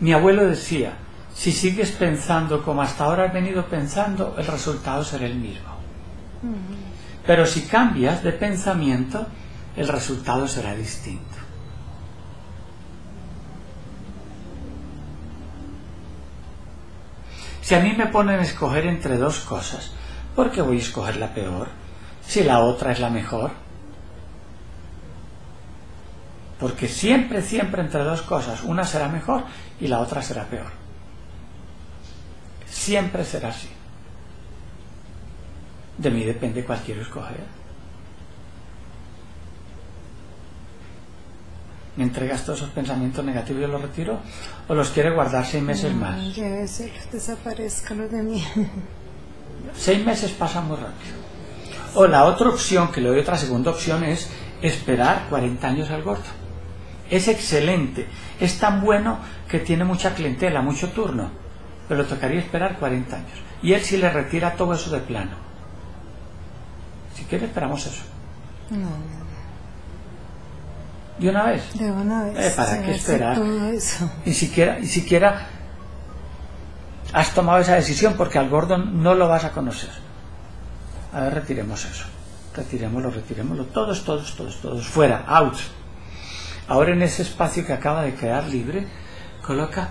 Mi abuelo decía, si sigues pensando como hasta ahora has venido pensando, el resultado será el mismo. Pero si cambias de pensamiento, el resultado será distinto. Si a mí me ponen a escoger entre dos cosas, ¿por qué voy a escoger la peor? Si la otra es la mejor. Porque siempre, siempre entre dos cosas, una será mejor y la otra será peor. Siempre será así. De mí depende cuál quiero escoger. ¿Me entregas todos esos pensamientos negativos y los retiro? ¿O los quiere guardar seis meses más? desaparezca lo de mí. Seis meses pasan muy rápido. O la otra opción, que le doy otra segunda opción, es esperar 40 años al gordo. Es excelente. Es tan bueno que tiene mucha clientela, mucho turno pero tocaría esperar 40 años. Y él sí le retira todo eso de plano. Si quiere, esperamos eso. No, ¿De una vez? De una vez. Eh, ¿Para qué esperar? Ni siquiera, ni siquiera has tomado esa decisión porque al gordo no lo vas a conocer. A ver, retiremos eso. Retirémoslo, retirémoslo. Todos, todos, todos, todos. Fuera, out. Ahora en ese espacio que acaba de quedar libre, coloca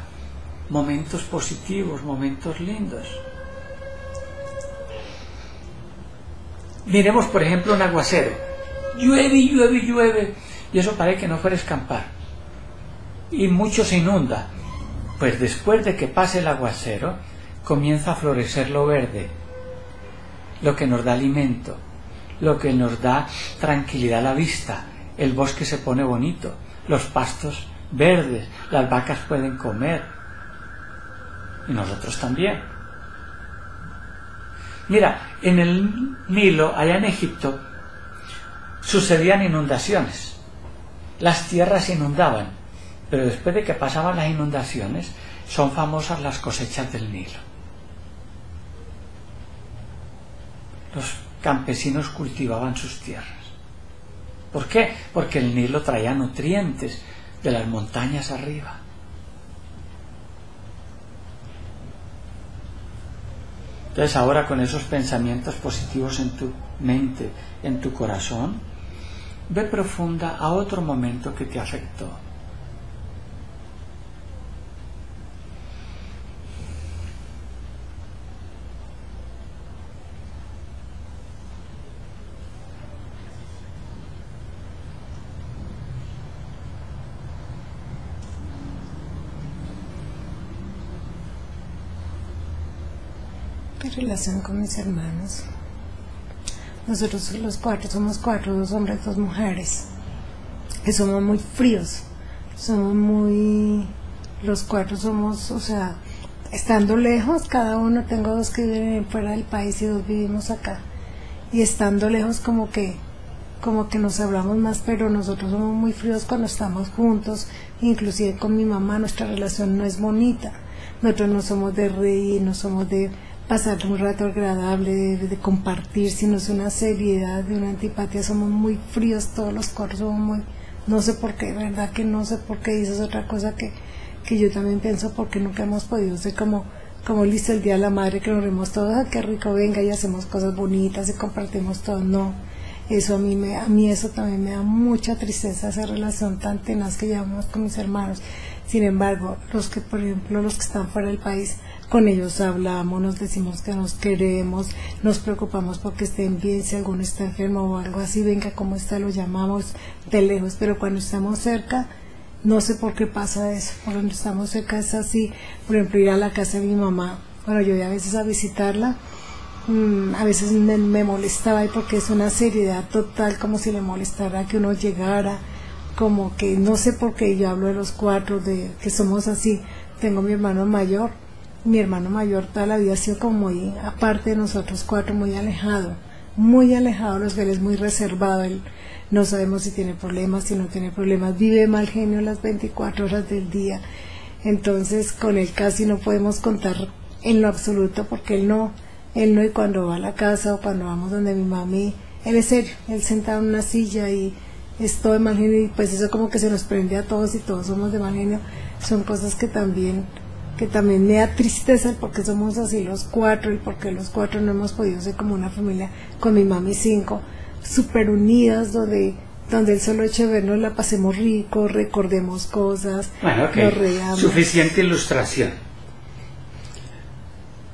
momentos positivos, momentos lindos. Miremos, por ejemplo, un aguacero. Llueve, llueve, llueve. Y eso parece que no puede escampar. Y mucho se inunda. Pues después de que pase el aguacero, comienza a florecer lo verde, lo que nos da alimento, lo que nos da tranquilidad a la vista. El bosque se pone bonito, los pastos verdes, las vacas pueden comer. Y nosotros también. Mira, en el Nilo, allá en Egipto, sucedían inundaciones. Las tierras se inundaban, pero después de que pasaban las inundaciones, son famosas las cosechas del Nilo. Los campesinos cultivaban sus tierras. ¿Por qué? Porque el Nilo traía nutrientes de las montañas arriba. Entonces ahora con esos pensamientos positivos en tu mente, en tu corazón, ve profunda a otro momento que te afectó. Mi con mis hermanos. Nosotros los cuatro somos cuatro, dos hombres, dos mujeres. Que somos muy fríos. Somos muy... Los cuatro somos, o sea, estando lejos, cada uno, tengo dos que viven fuera del país y dos vivimos acá. Y estando lejos como que como que nos hablamos más, pero nosotros somos muy fríos cuando estamos juntos, inclusive con mi mamá nuestra relación no es bonita. Nosotros no somos de reír, no somos de pasar un rato agradable, de, de, compartir, sino es una seriedad, de una antipatía, somos muy fríos todos los cuatro, somos muy, no sé por qué, verdad que no sé por qué, y eso es otra cosa que, que yo también pienso porque nunca hemos podido ser como, como listo el día de la madre que nos rimos todos, ah, qué rico, venga y hacemos cosas bonitas y compartimos todo, no, eso a mí, me, a mí eso también me da mucha tristeza, esa relación tan tenaz que llevamos con mis hermanos, sin embargo, los que, por ejemplo, los que están fuera del país, con ellos hablamos, nos decimos que nos queremos, nos preocupamos porque estén bien, si alguno está enfermo o algo así, venga, ¿cómo está? Lo llamamos de lejos, pero cuando estamos cerca, no sé por qué pasa eso, cuando estamos cerca es así, por ejemplo, ir a la casa de mi mamá, bueno, yo voy a veces a visitarla, mmm, a veces me, me molestaba porque es una seriedad total, como si le molestara que uno llegara, como que no sé por qué yo hablo de los cuatro, de que somos así, tengo mi hermano mayor, mi hermano mayor toda la vida ha sido como muy, aparte de nosotros cuatro, muy alejado, muy alejado, los que él es muy reservado, él no sabemos si tiene problemas, si no tiene problemas, vive mal genio las 24 horas del día, entonces con él casi no podemos contar en lo absoluto porque él no, él no y cuando va a la casa o cuando vamos donde mi mami, él es serio, él sentado en una silla y es todo mal genio y pues eso como que se nos prende a todos y todos somos de mal genio, son cosas que también que también me da tristeza porque somos así los cuatro y porque los cuatro no hemos podido ser como una familia con mi mami cinco, súper unidas, donde donde el solo hecho de vernos la pasemos rico, recordemos cosas, bueno, okay. nos reamos. Suficiente ilustración.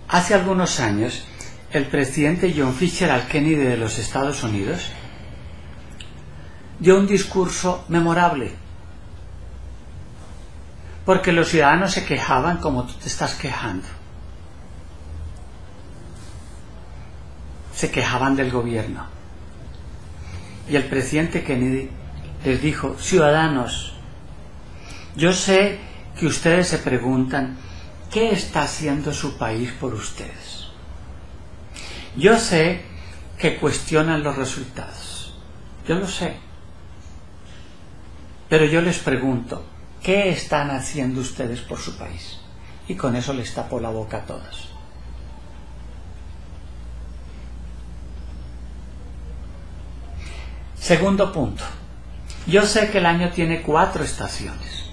Hace algunos años, el presidente John Fisher al Kennedy de los Estados Unidos dio un discurso memorable porque los ciudadanos se quejaban como tú te estás quejando. Se quejaban del gobierno. Y el presidente Kennedy les dijo, ciudadanos, yo sé que ustedes se preguntan, ¿qué está haciendo su país por ustedes? Yo sé que cuestionan los resultados. Yo lo sé. Pero yo les pregunto, ¿Qué están haciendo ustedes por su país? Y con eso les tapo la boca a todos. Segundo punto. Yo sé que el año tiene cuatro estaciones.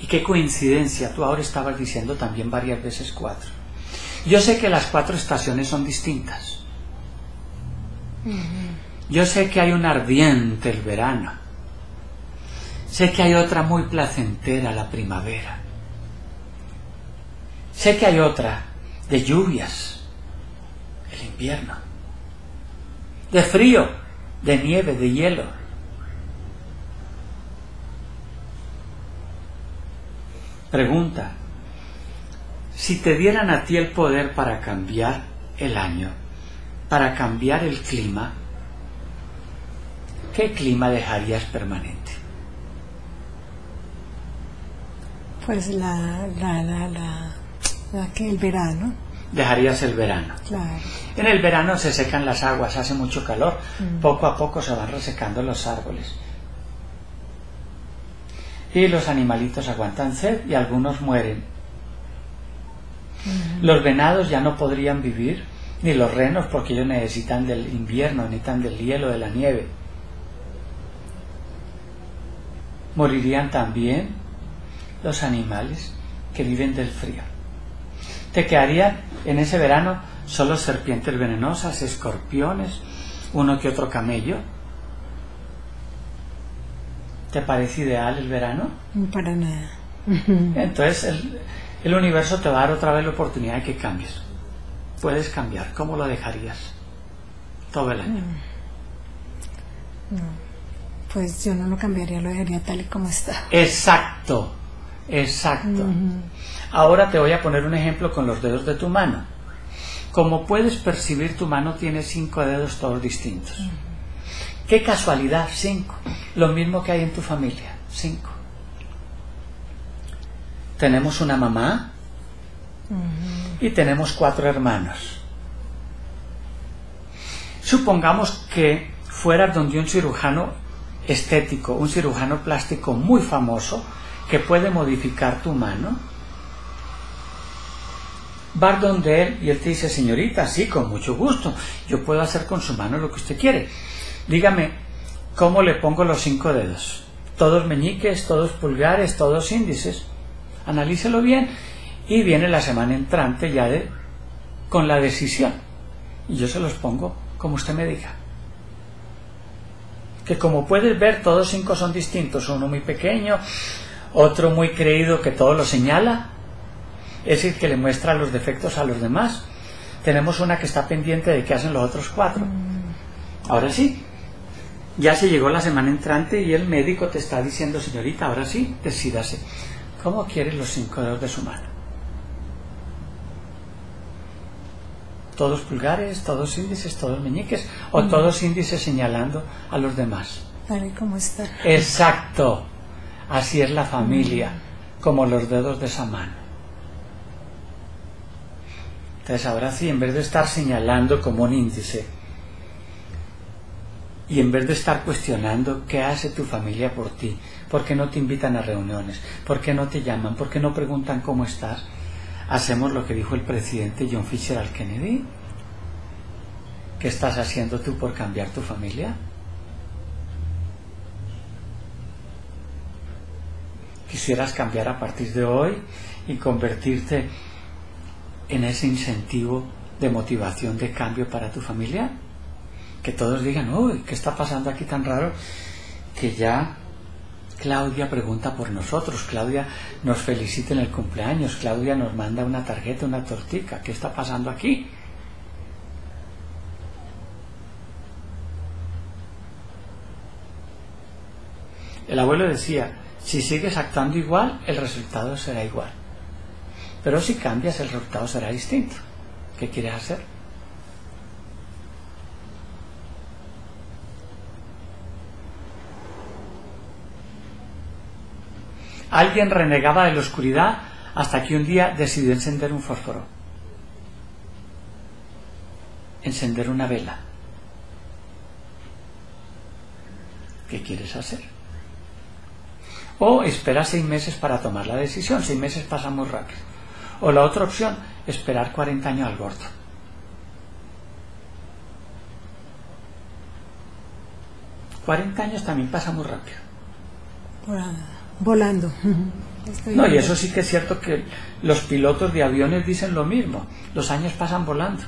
Y qué coincidencia, tú ahora estabas diciendo también varias veces cuatro. Yo sé que las cuatro estaciones son distintas. Yo sé que hay un ardiente el verano. Sé que hay otra muy placentera la primavera. Sé que hay otra de lluvias, el invierno. De frío, de nieve, de hielo. Pregunta, si te dieran a ti el poder para cambiar el año, para cambiar el clima, ¿qué clima dejarías permanente? Pues la, la, la, la, la que el verano, Dejarías el verano. claro. En el verano se secan las aguas, hace mucho calor, Mm. poco a poco se van resecando los árboles. Y los animalitos aguantan sed y algunos mueren. Los venados ya no podrían vivir, ni los renos porque ellos necesitan del invierno, necesitan del hielo, de la nieve. Morirían también los animales que viven del frío. Te quedarían en ese verano solo serpientes venenosas, escorpiones, uno que otro camello. ¿Te parece ideal el verano? Para nada. Entonces el, el universo te va a dar otra vez la oportunidad de que cambies. Puedes cambiar. ¿Cómo lo dejarías? Todo el año. Pues yo no lo cambiaría, lo dejaría tal y como está. Exacto, exacto. Ahora te voy a poner un ejemplo con los dedos de tu mano. Como puedes percibir, tu mano tiene cinco dedos todos distintos. Qué casualidad, cinco. Lo mismo que hay en tu familia, cinco. Tenemos una mamá y tenemos cuatro hermanos. Supongamos que fueras donde un cirujano estético, un cirujano plástico muy famoso que puede modificar tu mano. Vas donde él y él te dice, señorita, sí, con mucho gusto, yo puedo hacer con su mano lo que usted quiere. Dígame, ¿cómo le pongo los cinco dedos? Todos meñiques, todos pulgares, todos índices. Analícelo bien y viene la semana entrante ya de, con la decisión. Y yo se los pongo como usted me diga que como puedes ver todos cinco son distintos, uno muy pequeño, otro muy creído que todo lo señala, es decir, que le muestra los defectos a los demás. Tenemos una que está pendiente de qué hacen los otros cuatro. Ahora sí, ya se llegó la semana entrante y el médico te está diciendo, señorita, ahora sí, decídase, ¿cómo quiere los cinco dedos de su mano? todos pulgares, todos índices, todos meñiques, o todos índices señalando a los demás. Tal y como está. Exacto. Así es la familia, como los dedos de esa mano. Entonces ahora sí, en vez de estar señalando como un índice, y en vez de estar cuestionando qué hace tu familia por ti, por qué no te invitan a reuniones, por qué no te llaman, por qué no preguntan cómo estás, hacemos lo que dijo el presidente John Fisher al Kennedy. ¿Qué estás haciendo tú por cambiar tu familia? Quisieras cambiar a partir de hoy y convertirte en ese incentivo de motivación de cambio para tu familia. Que todos digan, uy, ¿qué está pasando aquí tan raro? Que ya Claudia pregunta por nosotros, Claudia nos felicita en el cumpleaños, Claudia nos manda una tarjeta, una tortica, ¿qué está pasando aquí? El abuelo decía, si sigues actuando igual, el resultado será igual. Pero si cambias, el resultado será distinto. ¿Qué quieres hacer? Alguien renegaba de la oscuridad hasta que un día decidió encender un fósforo. Encender una vela. ¿Qué quieres hacer? O espera seis meses para tomar la decisión. Seis meses pasa muy rápido. O la otra opción, esperar 40 años al gordo. Cuarenta años también pasa muy rápido. Volando. Estoy no, y eso sí que es cierto que los pilotos de aviones dicen lo mismo. Los años pasan volando.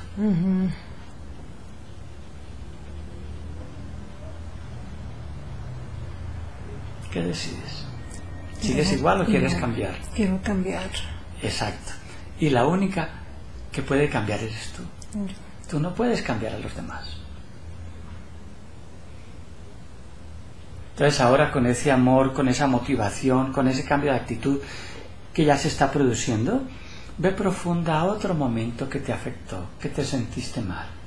¿Qué decides? ¿Sigues igual o quieres cambiar? Quiero cambiar. Exacto. Y la única que puede cambiar eres tú. Tú no puedes cambiar a los demás. Entonces ahora con ese amor, con esa motivación, con ese cambio de actitud que ya se está produciendo, ve profunda a otro momento que te afectó, que te sentiste mal.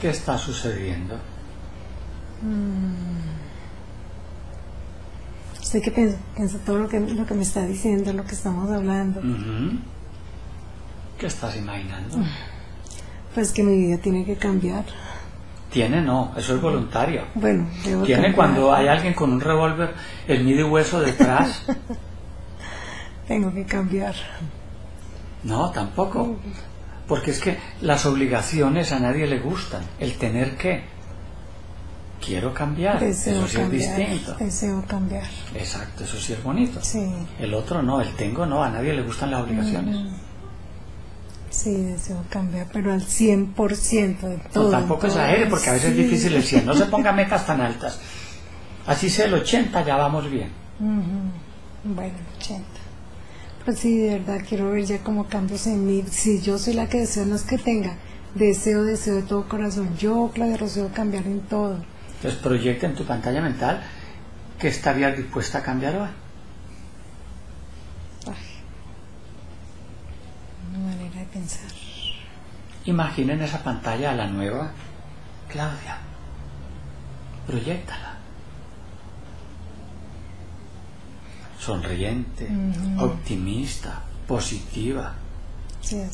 ¿Qué está sucediendo? Mm. Sé que pienso, todo lo que, lo que me está diciendo, lo que estamos hablando. ¿Qué estás imaginando? Pues que mi vida tiene que cambiar. Tiene, no, eso es voluntario. Bueno, Tiene cuando hay alguien con un revólver, el medio hueso detrás. Tengo que cambiar. No, tampoco. Porque es que las obligaciones a nadie le gustan. El tener que. Quiero cambiar. eso sí es distinto. Deseo cambiar. Exacto, eso sí es bonito. Sí. El otro no, el tengo no, a nadie le gustan las obligaciones. Mm. Sí, deseo cambiar, pero al 100% de todo. No, tampoco exagere, porque a veces es difícil el 100. No se ponga metas tan altas. Así sea el 80, ya vamos bien. Bueno, 80. Pues sí, de verdad quiero ver ya como cambios en mí. Si yo soy la que deseo, no es que tenga deseo, deseo de todo corazón. Yo, Claudia deseo cambiar en todo. Entonces proyecta en tu pantalla mental que estarías dispuesta a cambiar hoy. una manera de pensar. Imagina en esa pantalla a la nueva Claudia. Proyectala. Sonriente, optimista, positiva. Sí,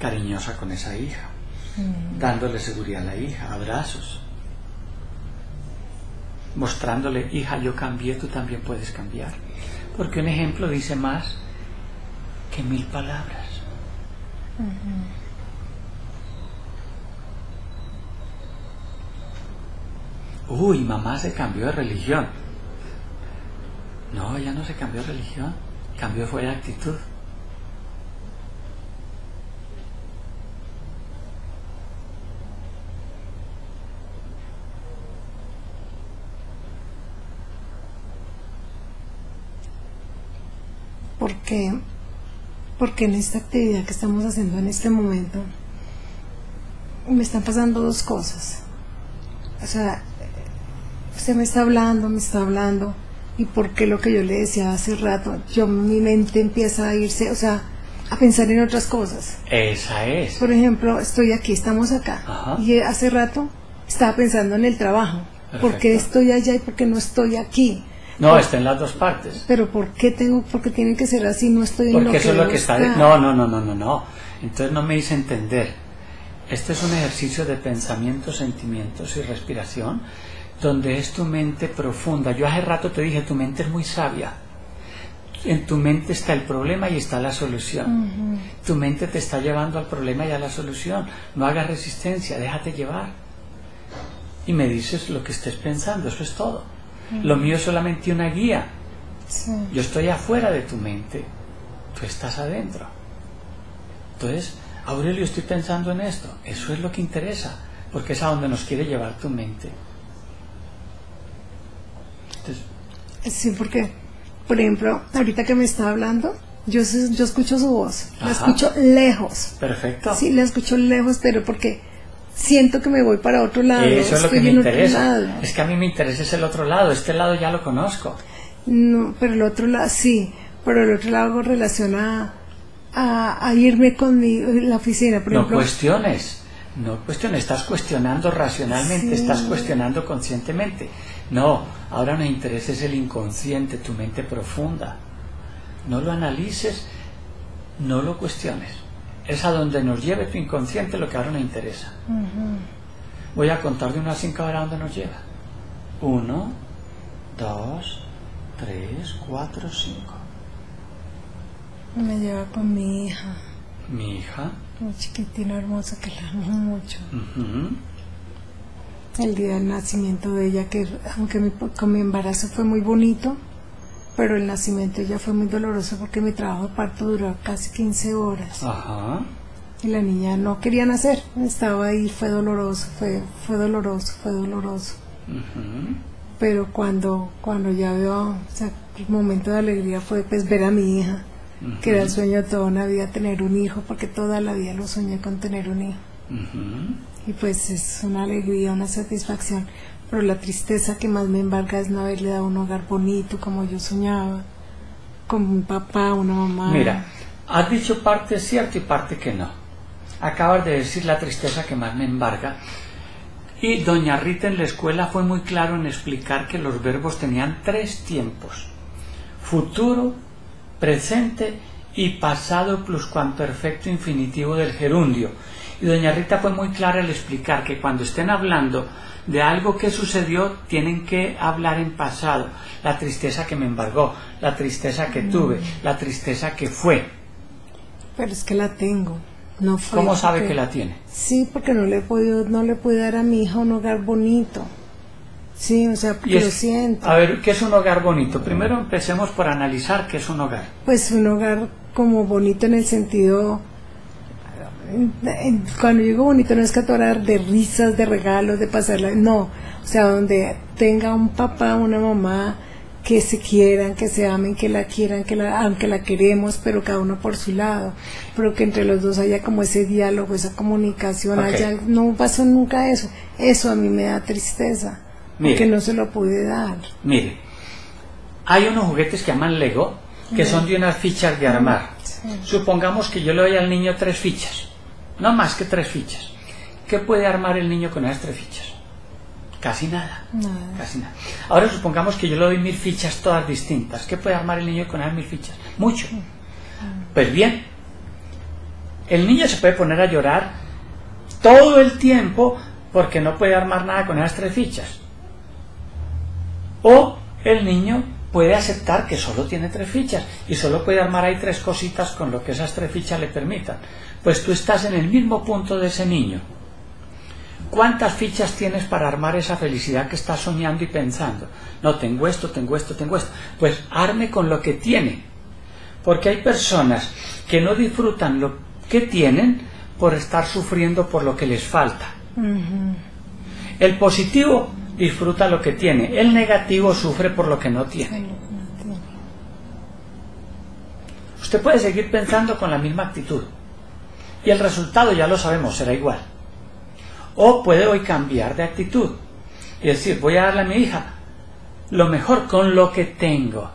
Cariñosa con esa hija, dándole seguridad a la hija, abrazos, mostrándole, hija, yo cambié, tú también puedes cambiar. Porque un ejemplo dice más que mil palabras. Uy, mamá se cambió de religión. No, ya no se cambió de religión, cambió fue de actitud. Porque, porque en esta actividad que estamos haciendo en este momento me están pasando dos cosas. O sea, usted me está hablando, me está hablando, y porque lo que yo le decía hace rato, yo mi mente empieza a irse, o sea, a pensar en otras cosas. Esa es. Por ejemplo, estoy aquí, estamos acá, y hace rato estaba pensando en el trabajo. ¿Por qué estoy allá y por qué no estoy aquí? No, está en las dos partes. Pero ¿por qué tengo, porque tiene que ser así? No estoy en lo eso es lo que está. No, no, no, no, no, no. Entonces no me hice entender. Este es un ejercicio de pensamiento, sentimientos y respiración donde es tu mente profunda. Yo hace rato te dije, tu mente es muy sabia. en tu mente está el problema y está la solución. Tu mente te está llevando al problema y a la solución. No hagas resistencia, déjate llevar. Y me dices lo que estés pensando, eso es todo. Lo mío es solamente una guía. Yo estoy afuera de tu mente, tú estás adentro. Entonces, Aurelio, estoy pensando en esto. Eso es lo que interesa, porque es a donde nos quiere llevar tu mente. Sí, porque, por ejemplo, ahorita que me está hablando, yo, yo escucho su voz, la escucho lejos. Perfecto. Sí, la escucho lejos, pero porque siento que me voy para otro lado. Eso es lo que me interesa. Es que a mí me interesa es el otro lado, este lado ya lo conozco. No, pero el otro lado, sí, pero el otro lado relaciona a, a irme con mi, la oficina, por no cuestiones, no cuestiones, estás cuestionando racionalmente, estás cuestionando conscientemente. No, ahora nos interesa es el inconsciente, tu mente profunda. No lo analices, no lo cuestiones. Es a donde nos lleve tu inconsciente lo que ahora nos interesa. Voy a contar de una a cinco a donde nos lleva. Uno, dos, tres, cuatro, cinco. Me lleva con mi hija. ¿Mi hija? Un chiquitina hermosa que la amo mucho. El día del nacimiento de ella, que aunque mi, con mi embarazo fue muy bonito, pero el nacimiento de ella fue muy doloroso porque mi trabajo de parto duró casi 15 horas. Ajá. Y la niña no quería nacer, estaba ahí, fue doloroso, fue, fue doloroso, fue doloroso pero cuando, cuando ya veo, o sea, el momento de alegría fue pues ver a mi hija, que era el sueño de toda una vida tener un hijo, porque toda la vida lo soñé con tener un hijo. Y pues es una alegría, una satisfacción, pero la tristeza que más me embarga es no haberle dado un hogar bonito como yo soñaba, con un papá, una mamá. Mira, has dicho parte cierto y parte que no. Acabas de decir la tristeza que más me embarga, y doña Rita en la escuela fue muy claro en explicar que los verbos tenían tres tiempos, futuro, presente y pasado pluscuamperfecto infinitivo del gerundio. Y doña Rita fue muy clara al explicar que cuando estén hablando de algo que sucedió, tienen que hablar en pasado. La tristeza que me embargó, la tristeza que tuve, la tristeza que fue. Pero es que la tengo. No ¿Cómo sabe que la tiene? Sí, porque no le he podido, no le pude dar a mi hija un hogar bonito. Sí, o sea, porque lo siento. A ver, ¿qué es un hogar bonito? Primero empecemos por analizar qué es un hogar. Pues un hogar como bonito en el sentido cuando digo bonito no es que de risas, de regalos, de pasarla, no, o sea, donde tenga un papá, una mamá que se quieran, que se amen, que la quieran, que la, aunque la queremos, pero cada uno por su lado, pero que entre los dos haya como ese diálogo, esa comunicación, no pasó nunca eso, eso a mí me da tristeza, porque no se lo pude dar. Mire, hay unos juguetes que llaman Lego, que son de unas fichas de armar. Supongamos que yo le doy al niño tres fichas, no más que tres fichas. ¿Qué puede armar el niño con esas tres fichas? Casi nada, Casi nada. Ahora supongamos que yo le doy mil fichas todas distintas. ¿Qué puede armar el niño con esas mil fichas? Mucho. Pues bien, el niño se puede poner a llorar todo el tiempo porque no puede armar nada con esas tres fichas. O el niño puede aceptar que solo tiene tres fichas y solo puede armar ahí tres cositas con lo que esas tres fichas le permitan. Pues tú estás en el mismo punto de ese niño. ¿Cuántas fichas tienes para armar esa felicidad que estás soñando y pensando? No, tengo esto, tengo esto, tengo esto. Pues arme con lo que tiene. Porque hay personas que no disfrutan lo que tienen por estar sufriendo por lo que les falta. El positivo disfruta lo que tiene, el negativo sufre por lo que no tiene. Usted puede seguir pensando con la misma actitud y el resultado ya lo sabemos, será igual. O puede hoy cambiar de actitud y decir, voy a darle a mi hija lo mejor con lo que tengo.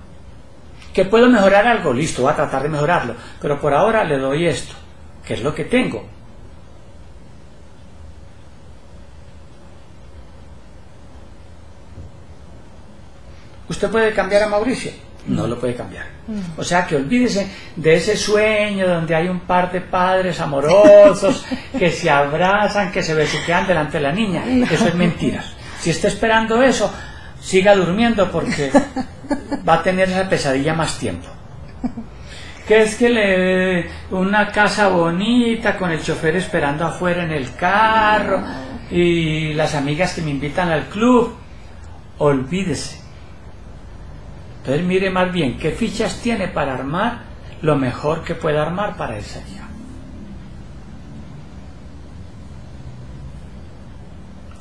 Que puedo mejorar algo, listo, voy a tratar de mejorarlo, pero por ahora le doy esto, que es lo que tengo. ¿Usted puede cambiar a Mauricio? No lo puede cambiar. O sea que olvídese de ese sueño donde hay un par de padres amorosos que se abrazan, que se besuquean delante de la niña. Eso es mentira. Si está esperando eso, siga durmiendo porque va a tener esa pesadilla más tiempo. que es que le una casa bonita con el chofer esperando afuera en el carro y las amigas que me invitan al club. Olvídese. Entonces mire más bien qué fichas tiene para armar lo mejor que pueda armar para ese día.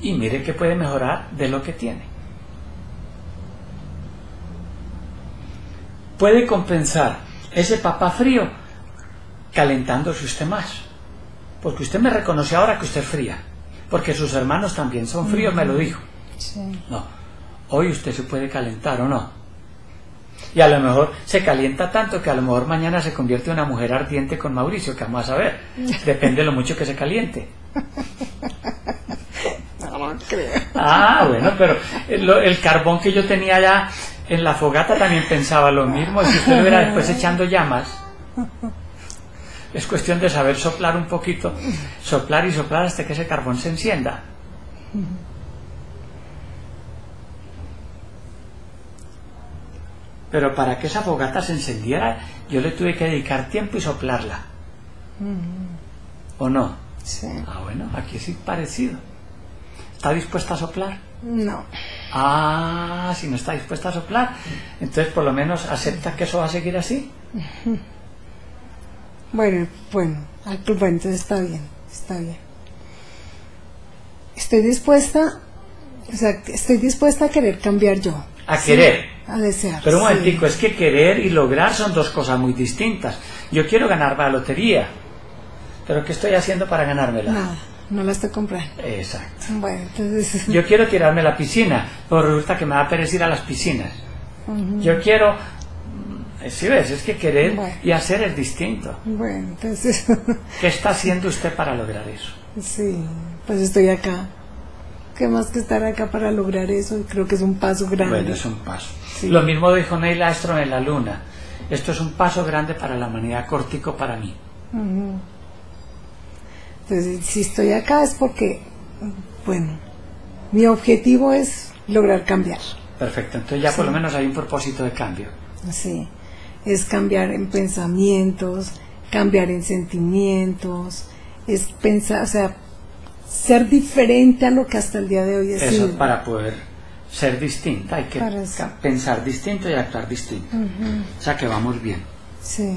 Y mire qué puede mejorar de lo que tiene. Puede compensar ese papá frío calentándose usted más. Porque usted me reconoce ahora que usted es fría. Porque sus hermanos también son fríos, me lo dijo. Sí. No, hoy usted se puede calentar o no. Y a lo mejor se calienta tanto que a lo mejor mañana se convierte en una mujer ardiente con Mauricio, que vamos a ver. Depende de lo mucho que se caliente. No creo. Ah, bueno, pero el, el carbón que yo tenía allá en la fogata también pensaba lo mismo. Si usted lo hubiera después echando llamas, es cuestión de saber soplar un poquito, soplar y soplar hasta que ese carbón se encienda. Pero para que esa fogata se encendiera, yo le tuve que dedicar tiempo y soplarla. ¿O no? Sí. Ah, bueno, aquí sí parecido. ¿Está dispuesta a soplar? No. Ah, si no está dispuesta a soplar, entonces por lo menos acepta que eso va a seguir así. Bueno, bueno, bueno, entonces está bien, está bien. Estoy dispuesta, o sea, estoy dispuesta a querer cambiar yo. A Sí, querer. A desear. Pero un sí. momentico, es que querer y lograr son dos cosas muy distintas. Yo quiero ganarme la lotería, pero ¿qué estoy haciendo para ganármela? Nada, no la estoy comprando. Exacto. Bueno, entonces. Yo quiero tirarme a la piscina, pero resulta que me va a perecer a las piscinas. Yo quiero... Si ves, es que querer Bueno. y hacer es distinto. Bueno, entonces. ¿Qué está haciendo usted para lograr eso? sí, pues estoy acá. ¿Qué más que estar acá para lograr eso? Creo que es un paso grande. Bueno, es un paso. Sí. Lo mismo dijo Neil Armstrong en la Luna. Esto es un paso grande para la humanidad, cortico para mí. Ujú. Entonces, si estoy acá es porque, bueno, mi objetivo es lograr cambiar. Perfecto, entonces ya por lo menos hay un propósito de cambio. Sí, es cambiar en pensamientos, cambiar en sentimientos, es pensar, o sea, ser diferente a lo que hasta el día de hoy he Eso sido. para poder ser distinta, hay que pensar distinto y actuar distinto. O sea que vamos bien. Sí,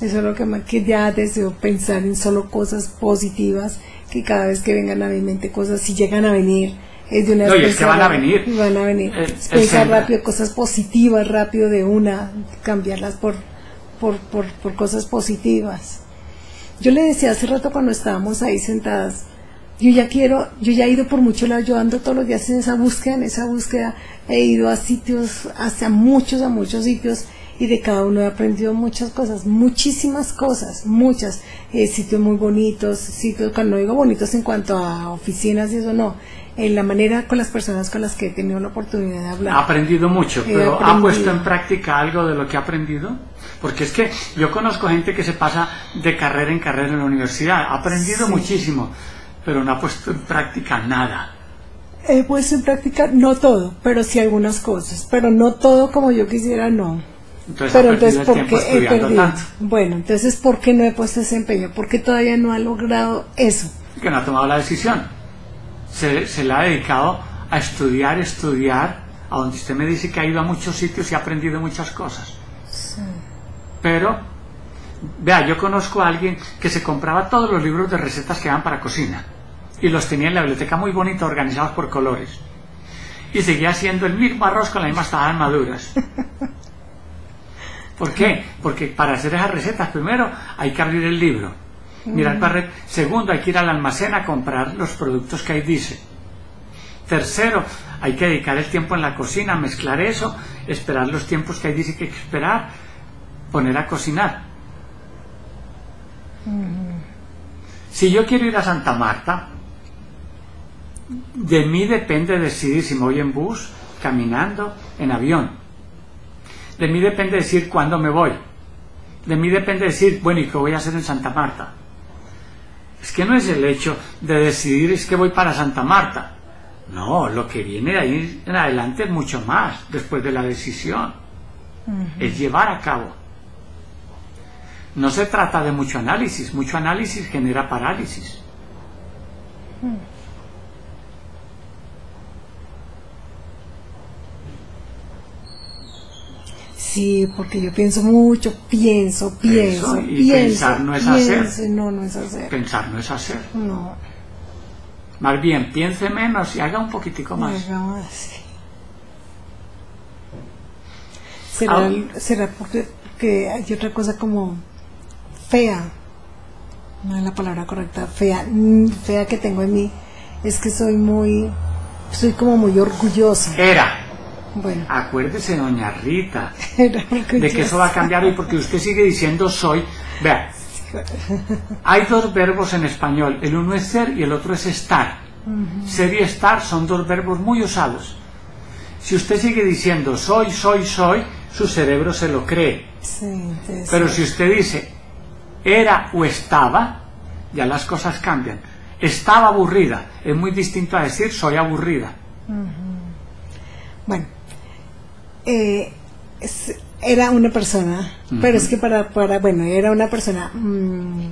eso es lo que, más, que ya deseo pensar en solo cosas positivas, que cada vez que vengan a mi mente cosas, si llegan a venir, es de una No, y es que van a venir. y Van a venir. El- Es el pensar rápido, cosas positivas rápido de una, cambiarlas por, por, por, por cosas positivas. Yo le decía hace rato cuando estábamos ahí sentadas, yo ya quiero, yo ya he ido por mucho lado, yo ando todos los días en esa búsqueda, en esa búsqueda, he ido a sitios, hacia muchos, a muchos sitios, y de cada uno he aprendido muchas cosas, muchísimas cosas, muchas, eh, sitios muy bonitos, sitios, cuando digo bonitos en cuanto a oficinas y eso no, en la manera con las personas con las que he tenido la oportunidad de hablar. Ha aprendido mucho, He pero ¿ha puesto en práctica algo de lo que ha aprendido? Porque es que yo conozco gente que se pasa de carrera en carrera en la universidad, ha aprendido Sí. muchísimo, pero no ha puesto en práctica nada. He puesto en práctica, no todo, pero sí algunas cosas, pero no todo como yo quisiera, no. Entonces pero entonces, ¿por qué he estudiando perdido? tanto, Bueno, entonces, ¿por qué no he puesto ese empeño? ¿Por qué todavía no ha logrado eso? que no ha tomado la decisión. Se, se la ha dedicado a estudiar, estudiar, a donde usted me dice que ha ido a muchos sitios y ha aprendido muchas cosas. Pero, vea, yo conozco a alguien que se compraba todos los libros de recetas que dan para cocina y los tenía en la biblioteca muy bonita, organizados por colores. Y seguía haciendo el mismo arroz con las mismas tajadas maduras. ¿Por qué? Porque para hacer esas recetas, primero hay que abrir el libro, mirar para red. Segundo, hay que ir al almacén a comprar los productos que ahí dice. Tercero, hay que dedicar el tiempo en la cocina, mezclar eso, esperar los tiempos que ahí dice que hay que esperar, poner a cocinar. Si yo quiero ir a Santa Marta, de mí depende decidir si me voy en bus, caminando, en avión. De mí depende decir cuándo me voy. De mí depende decir, bueno, ¿y qué voy a hacer en Santa Marta? Es que no es el hecho de decidir es que voy para Santa Marta. No, lo que viene de ahí en adelante es mucho más después de la decisión. Es llevar a cabo. No se trata de mucho análisis, mucho análisis genera parálisis. Sí, porque yo pienso mucho, pienso, pienso, Eso, y pienso. pensar no es pienso, hacer. No, no es hacer. Pensar no es hacer. No, Más bien, piense menos y haga un poquitico más. hagamos así. ¿Será, Ah. será porque, porque hay otra cosa como fea? No es la palabra correcta, fea, mm, fea que tengo en mí. Es que soy muy, soy como muy orgullosa. Era, Bueno, acuérdese, doña Rita, era de que eso va a cambiar hoy porque usted sigue diciendo soy. Vea, hay dos verbos en español, el uno es ser y el otro es estar. Ser y estar son dos verbos muy usados. Si usted sigue diciendo soy, soy, soy, su cerebro se lo cree. Sí, Pero si usted dice era o estaba, ya las cosas cambian. Estaba aburrida, es muy distinto a decir soy aburrida. Bueno, eh, era una persona, pero es que para, para, bueno, era una persona mm,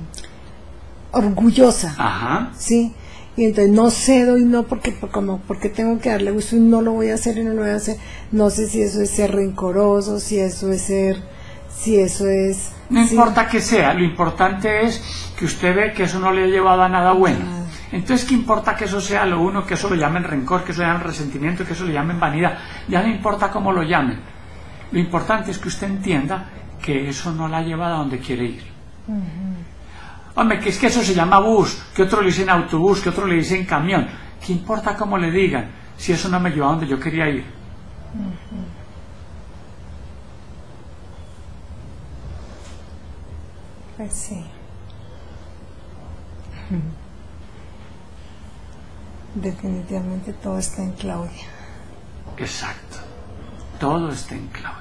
orgullosa, Ajá. ¿sí? Y entonces no cedo y no porque, por- como, porque tengo que darle gusto y no lo voy a hacer y no lo voy a hacer. No sé si eso es ser rencoroso, si eso es ser, si eso es... No importa que sea, lo importante es que usted ve que eso no le ha llevado a nada bueno. Entonces, ¿qué importa que eso sea lo uno, que eso lo llamen rencor, que eso lo llamen resentimiento, que eso lo llamen vanidad? Ya no importa cómo lo llamen. Lo importante es que usted entienda que eso no la ha llevado a donde quiere ir. Hombre, que es que eso se llama bus, que otro le dicen autobús, que otro le dicen camión. ¿Qué importa cómo le digan si eso no me llevó a donde yo quería ir? Sí. Definitivamente todo está en Claudia. Exacto. Todo está en Claudia.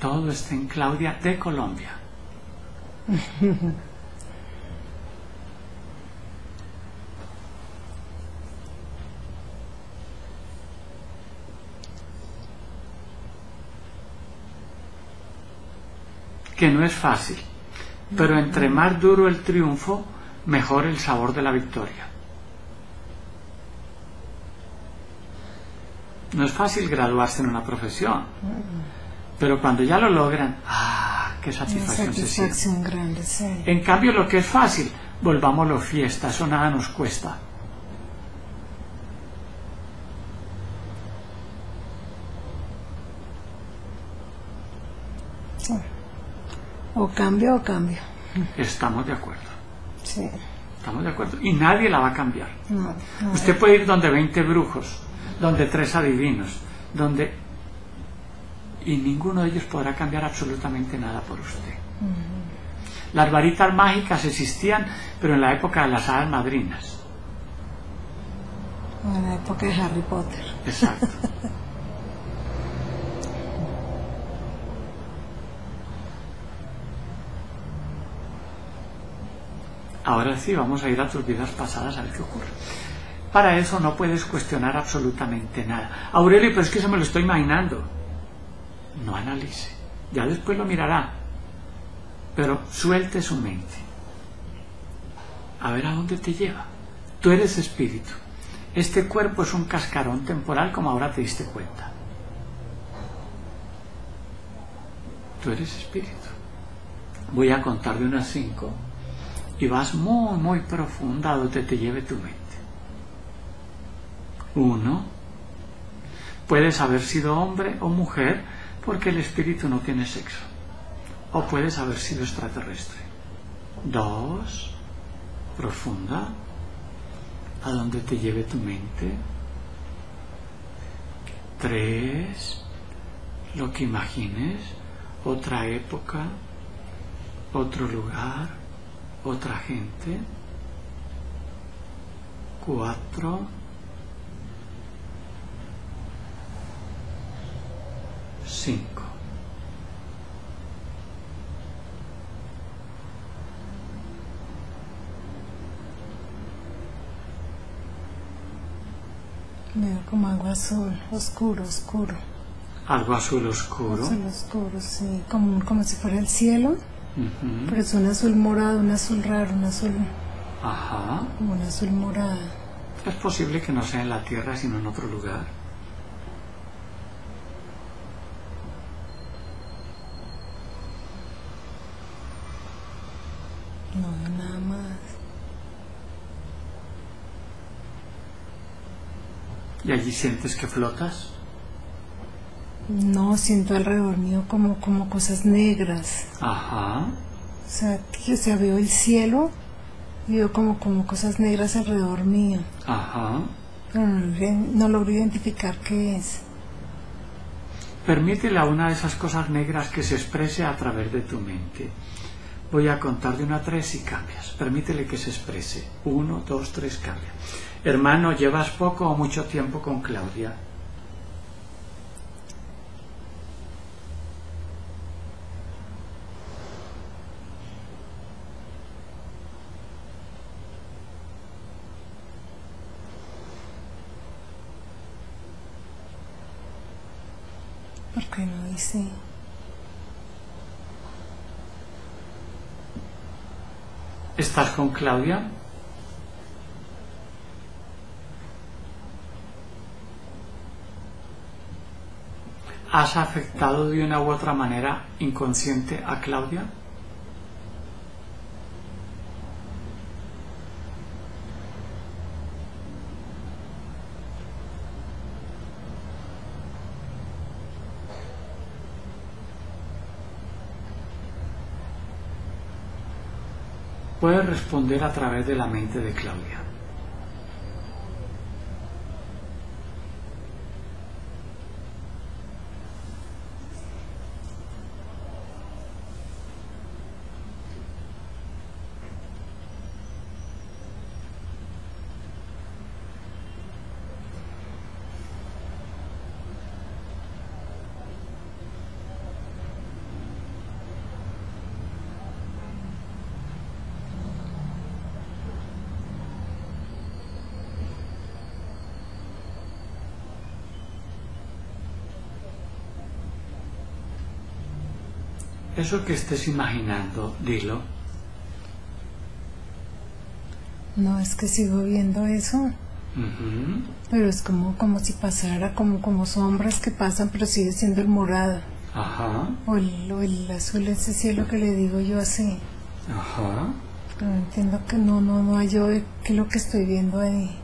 Todo está en Claudia de Colombia. Que no es fácil, pero entre más duro el triunfo, mejor el sabor de la victoria. No es fácil graduarse en una profesión, pero cuando ya lo logran, ¡ah! ¡Qué satisfacción se siente! satisfacción grande, sí. En cambio, lo que es fácil, volvámoslo fiesta, eso nada nos cuesta. O cambio o cambio. Estamos de acuerdo. Sí. Estamos de acuerdo. Y nadie la va a cambiar. No, no. Usted puede ir donde 20 brujos, donde tres adivinos, donde... Y ninguno de ellos podrá cambiar absolutamente nada por usted. Las varitas mágicas existían, pero en la época de las hadas madrinas. En la época de Harry Potter. Exacto. Ahora sí, vamos a ir a tus vidas pasadas a ver qué ocurre. Para eso no puedes cuestionar absolutamente nada. Aurelio, pero es que eso me lo estoy imaginando. No analice. Ya después lo mirará. Pero suelte su mente. A ver a dónde te lleva. Tú eres espíritu. Este cuerpo es un cascarón temporal como ahora te diste cuenta. Tú eres espíritu. Voy a contar de unas cinco y vas muy, muy profunda donde te lleve tu mente. Uno, puedes haber sido hombre o mujer porque el espíritu no tiene sexo. O puedes haber sido extraterrestre. Dos, profunda, a donde te lleve tu mente. Tres, lo que imagines, otra época, otro lugar, otra gente. Cuatro, cinco. Veo como algo azul, oscuro, oscuro. Algo azul oscuro. Azul oscuro, sí, como, como si fuera el cielo, Ujú. pero es un azul morado, un azul raro, un azul, Ajá. como un azul morado. Es posible que no sea en la Tierra, sino en otro lugar. No veo nada más. ¿Y allí sientes que flotas? No, siento alrededor mío como, como cosas negras. Ajá. O sea, que, o sea, veo el cielo y veo como, como cosas negras alrededor mío. Ajá. Pero no, logro- no logro identificar qué es. Permítele a una de esas cosas negras que se exprese a través de tu mente. Voy a contar de una a tres y cambias. Permítele que se exprese. Uno, dos, tres, cambia. Hermano, ¿llevas poco o mucho tiempo con Claudia? ¿Por qué no dice? ¿Estás con Claudia? ¿Has afectado de una u otra manera inconsciente a Claudia? Puedes responder a través de la mente de Claudia. Eso que estés imaginando, dilo. No, es que sigo viendo eso. Ujú. Pero es como, como si pasara, como, como sombras que pasan, pero sigue siendo el morado. Ajá, O el, o el azul, ese cielo que le digo yo así. ajá. Pero entiendo que no, no, no yo qué es lo que estoy viendo ahí.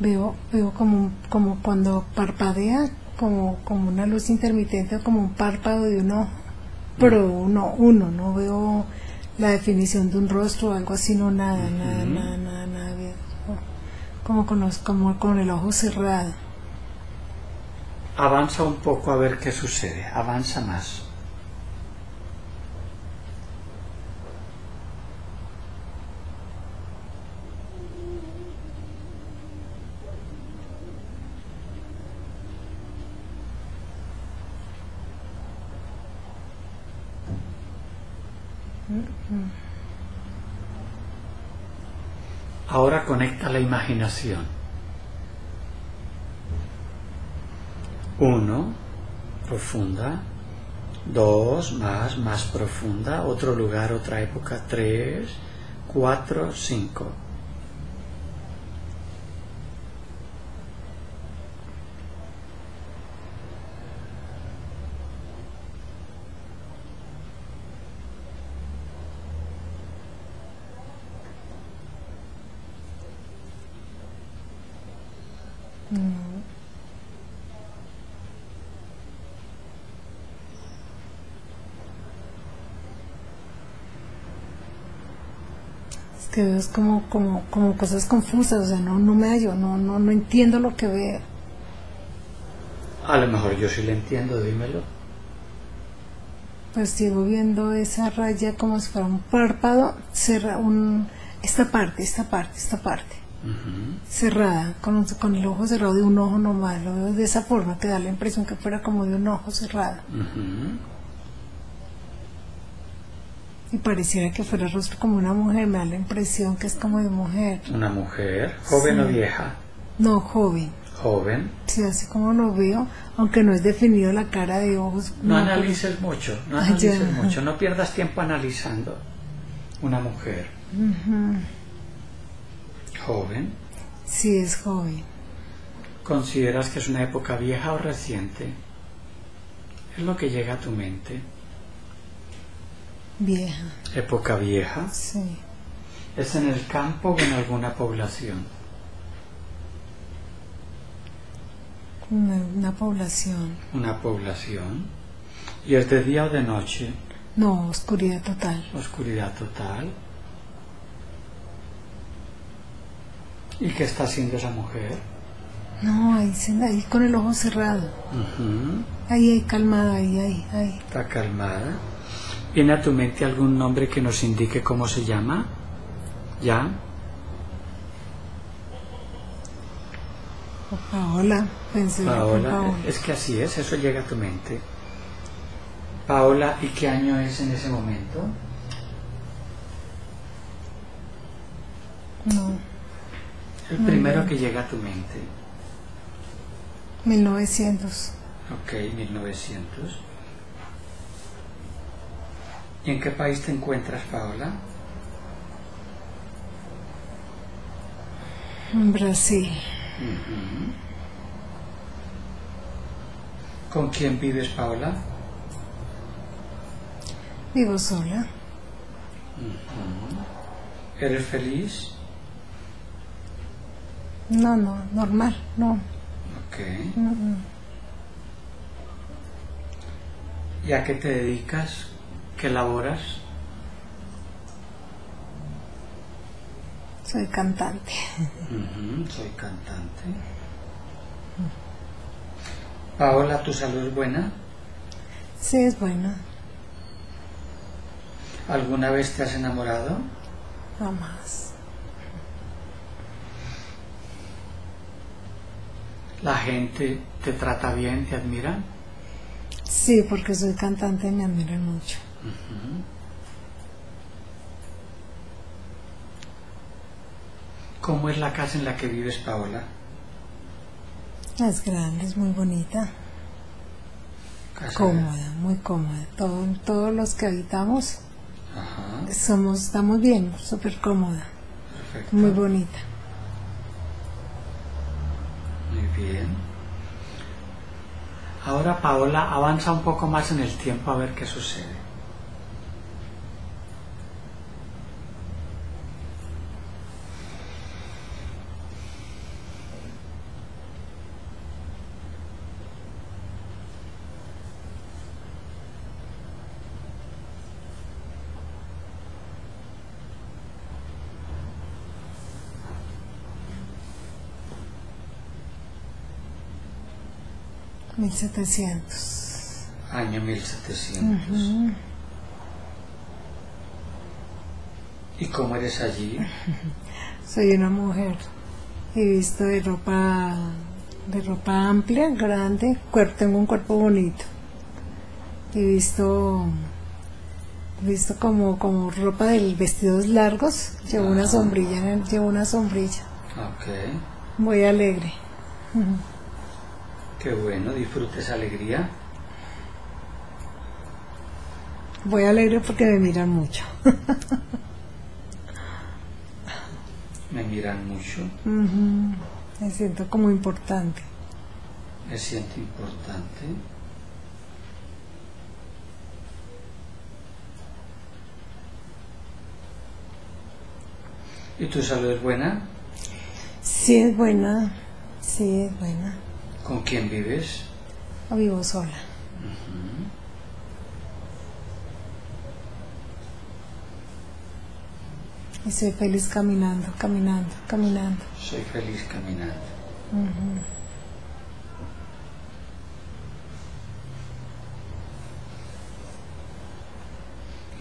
Veo, veo como, como cuando parpadea, como, como una luz intermitente o como un párpado de un ojo. Pero uno, uno, no veo la definición de un rostro o algo así, no nada, nada, nada, nada, nada. Como con, los- como con el ojo cerrado. Avanza un poco a ver qué sucede. Avanza más. Ahora conecta la imaginación. Uno, profunda. Dos, más, más profunda. Otro lugar, otra época. Tres, cuatro, cinco. Que veo es como, como, como cosas confusas, o sea, no, no me hallo, no, no, no entiendo lo que veo. A lo mejor yo sí le entiendo, dímelo. Pues sigo viendo esa raya como si fuera un párpado, cerra un, esta parte, esta parte, esta parte, cerrada, con, un- con el ojo cerrado de un ojo nomás, lo veo de esa forma, que da la impresión que fuera como de un ojo cerrado. Y pareciera que fuera el rostro como una mujer, me da la impresión que es como de mujer. Una mujer, joven o vieja. No, joven. Joven. Sí, así como lo veo, aunque no es definido la cara de ojos. No pero- analices mucho, no analices mucho, no pierdas tiempo analizando. Una mujer, joven. Sí, es joven. ¿Consideras que es una época vieja o reciente? Es lo que llega a tu mente. Vieja. Época vieja. Sí. ¿Es en el campo o en alguna población? Una, una población. Una población. ¿Y es de día o de noche? No, oscuridad total. Oscuridad total. ¿Y qué está haciendo esa mujer? No, ahí, ahí con el ojo cerrado. Ujú. Ahí, ahí, calmada, ahí, ahí, ahí. Está calmada. ¿Viene a tu mente algún nombre que nos indique cómo se llama? ¿Ya? Paola, pensé. Paola. Es que así es, eso llega a tu mente. Paola, ¿y qué año es en ese momento? No, El primero que llega a tu mente. 1900. Ok, 1900. ¿Y en qué país te encuentras, Paola? En Brasil. ¿Con quién vives, Paola? Vivo sola. ¿Eres feliz? No, no, normal, no. Ok. Mm, mm. ¿Y a qué te dedicas? ¿Qué laboras? Soy cantante. Ujú, soy cantante. Paola, ¿tu salud es buena? Sí, es buena. ¿Alguna vez te has enamorado? Jamás. ¿La gente te trata bien, te admira? Sí, porque soy cantante y me admiran mucho. ¿Cómo es la casa en la que vives, Paola? Es grande, es muy bonita. Casa- Cómoda, muy cómoda. Todo- todos los que habitamos Ajá, somos, estamos bien, súper cómoda, perfecto. muy bonita. Muy bien. Ahora, Paola, avanza un poco más en el tiempo a ver qué sucede. Mil setecientos. Año 1700. ¿Y cómo eres allí? Soy una mujer. He visto de ropa, de ropa amplia, grande. Cuerpo, tengo un cuerpo bonito. He visto, visto como, como ropa de vestidos largos. Llevo una Ah. sombrilla, llevo una sombrilla. Ok, Muy alegre. Qué bueno, disfrutes alegría. Voy alegre porque me miran mucho. Me miran mucho. Me siento como importante. me siento importante. ¿Y tu salud es buena? Sí, es buena. Sí, es buena. ¿Con quién vives? O vivo sola. Y soy feliz caminando, caminando, caminando. Soy feliz caminando.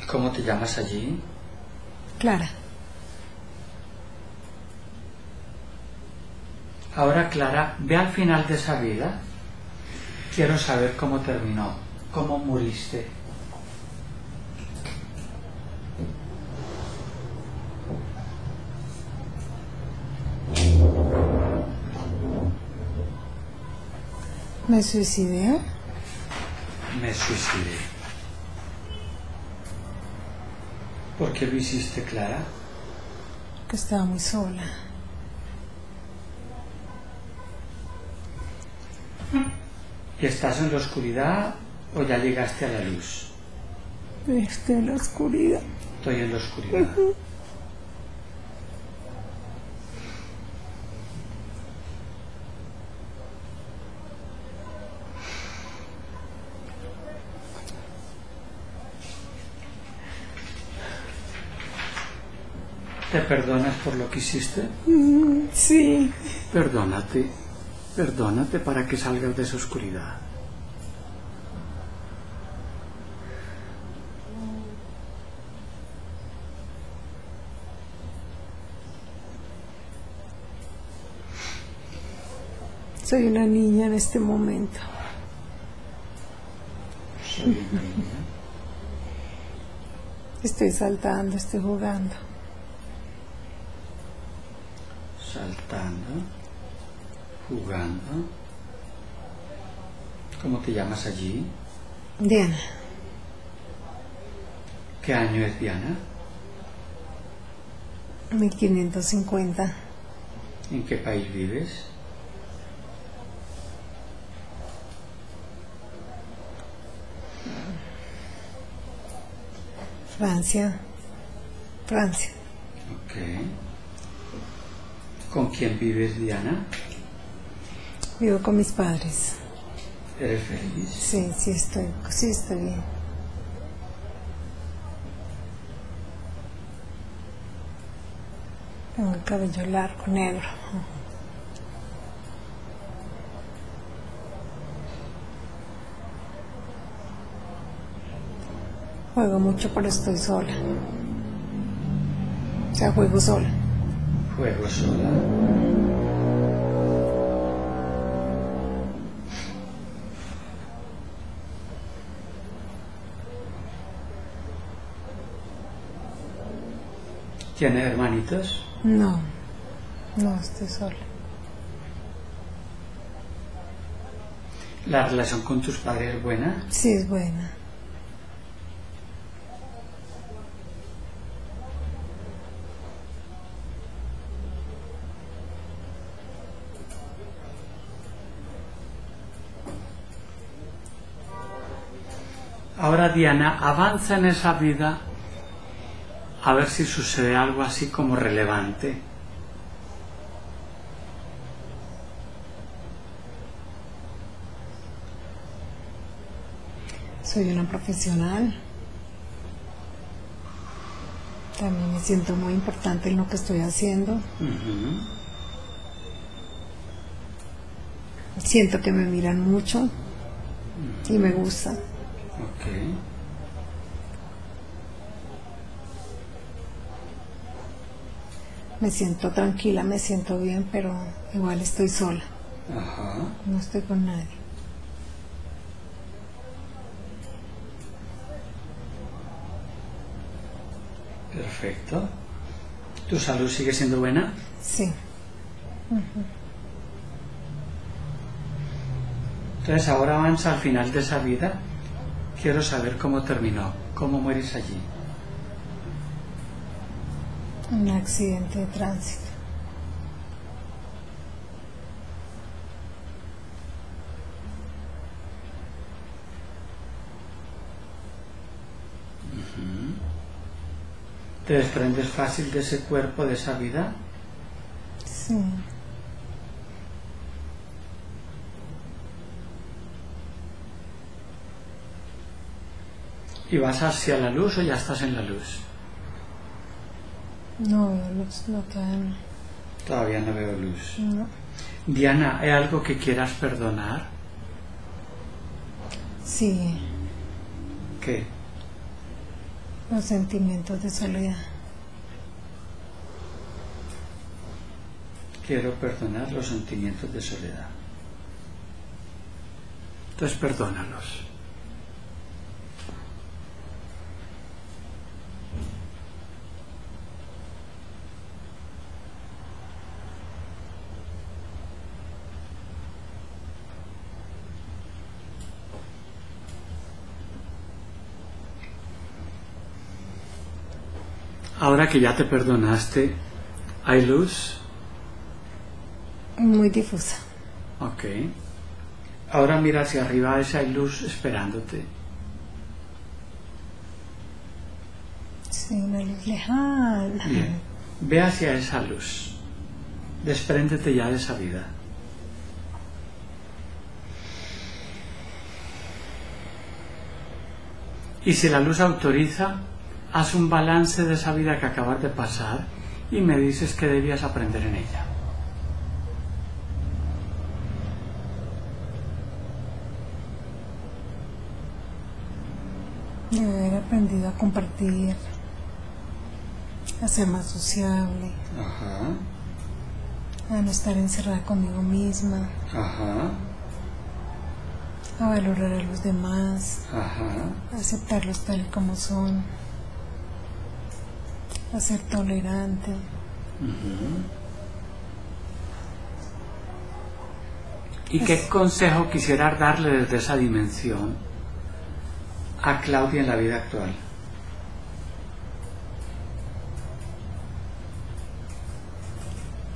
¿Y cómo te llamas allí? Clara, Ahora, Clara, ve al final de esa vida. Quiero saber cómo terminó, cómo muriste. ¿Me suicidé? Me suicidé. ¿Por qué lo hiciste, Clara? Que estaba muy sola. Estás en la oscuridad o ya llegaste a la luz? Estoy en la oscuridad. Estoy en la oscuridad. ¿Te perdonas por lo que hiciste? Sí. Perdónate, perdónate para que salgas de esa oscuridad. Soy una niña en este momento. Soy una niña. Estoy saltando, estoy jugando. saltando, jugando. ¿Cómo te llamas allí? Diana, ¿Qué año es Diana? 1550. ¿En qué país vives? Francia. Francia. Ok. ¿Con quién vives, Diana? Vivo con mis padres. ¿Eres feliz? Sí, sí estoy, sí estoy bien. Tengo el cabello largo, negro. Juego mucho, pero estoy sola. O sea, juego sola. Juego sola. ¿Tienes hermanitos? No, no estoy sola. ¿La relación con tus padres es buena? Sí, es buena. Ahora Diana avanza en esa vida a ver si sucede algo así como relevante. Soy una profesional. También me siento muy importante en lo que estoy haciendo. Siento que me miran mucho y me gusta. Ok. Me siento tranquila, me siento bien, pero igual estoy sola. Ajá. No estoy con nadie. Perfecto. ¿Tu salud sigue siendo buena? Sí. Entonces ahora avanza al final de esa vida. Quiero saber cómo terminó, cómo mueres allí. Un accidente de tránsito. ¿Te desprendes fácil de ese cuerpo, de esa vida? Sí. ¿Y vas hacia la luz o ya estás en la luz? No veo luz, no todavía. Todavía no veo luz. No. Diana, ¿hay algo que quieras perdonar? Sí, ¿Qué? los sentimientos de soledad. Quiero perdonar los sentimientos de soledad. Entonces perdónalos. Ahora que ya te perdonaste, ¿hay luz? Muy difusa. Ok. Ahora mira hacia arriba, esa hay luz esperándote. Sí, una luz lejana. Bien. Ve hacia esa luz. Despréndete ya de esa vida. Y si la luz autoriza, haz un balance de esa vida que acabas de pasar y me dices qué debías aprender en ella. De haber aprendido a compartir, a ser más sociable, Ajá, a no estar encerrada conmigo misma, ajá, a valorar a los demás, ajá. a aceptarlos tal y como son, a ser tolerante, ¿Y qué consejo quisieras darle desde esa dimensión a Claudia en la vida actual?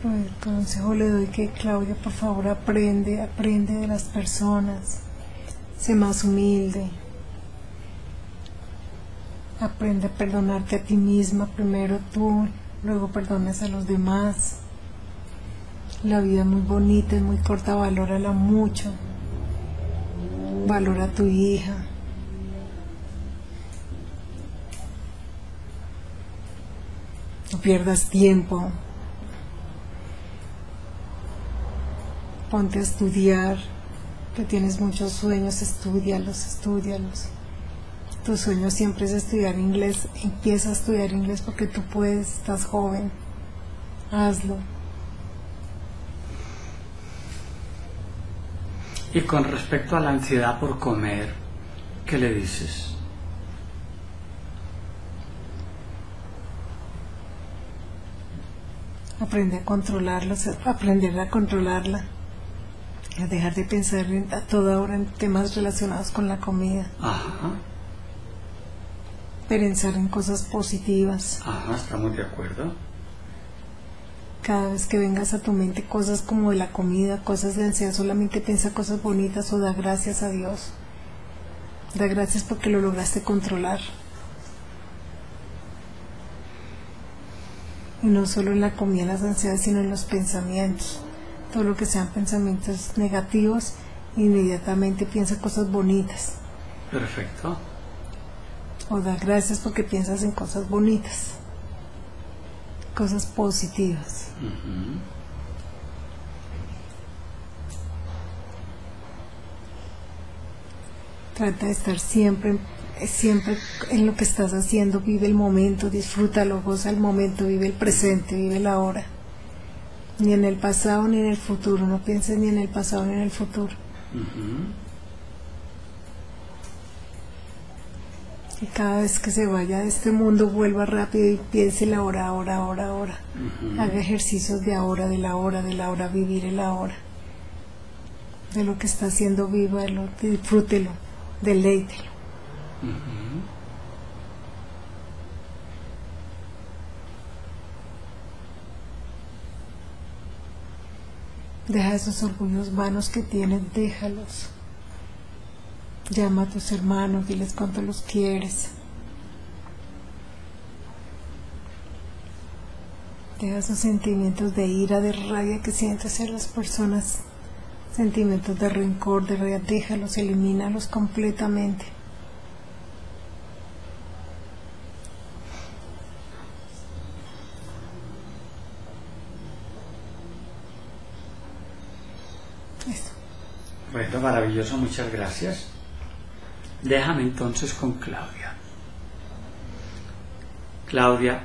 Pues, el consejo le doy que Claudia, por favor, aprende, aprende de las personas, sé más humilde, aprende a perdonarte a ti misma, primero tú, luego perdones a los demás. La vida es muy bonita, es muy corta, valórala mucho, valora a tu hija. No pierdas tiempo, ponte a estudiar, que tienes muchos sueños, estudialos, estudialos. Tu sueño siempre es estudiar inglés, empieza a estudiar inglés porque tú puedes, estás joven, hazlo. Y con respecto a la ansiedad por comer, ¿qué le dices? Aprende a controlarla, aprender a controlarla, a dejar de pensar en- a toda hora en temas relacionados con la comida, Ajá, pensar en cosas positivas. ajá, estamos de acuerdo. Cada vez que vengas a tu mente cosas como de la comida, cosas de ansiedad, solamente piensa cosas bonitas o da gracias a Dios. Da gracias porque lo lograste controlar. Y no solo en la comida, las ansiedades, sino en los pensamientos. Todo lo que sean pensamientos negativos, inmediatamente piensa cosas bonitas. Perfecto. O da gracias porque piensas en cosas bonitas. Cosas positivas. Trata de estar siempre, siempre en lo que estás haciendo, vive el momento, disfrútalo, goza el momento, vive el presente, vive la hora. Ni en el pasado ni en el futuro, no pienses ni en el pasado ni en el futuro. Y cada vez que se vaya de este mundo, vuelva rápido y piense la hora, ahora, ahora, ahora. Haga ejercicios de ahora, de la hora, de la hora, vivir el ahora. De lo que está haciendo, vívalo, disfrútelo, deleítelo. Deja esos orgullos vanos que tienes, déjalos. Llama a tus hermanos, diles cuánto los quieres. Deja esos sentimientos de ira, de rabia que sientes hacia las personas. Sentimientos de rencor, de rabia, déjalos, elimínalos completamente. Eso. Bueno, maravilloso, muchas gracias. Déjame entonces con Claudia. Claudia,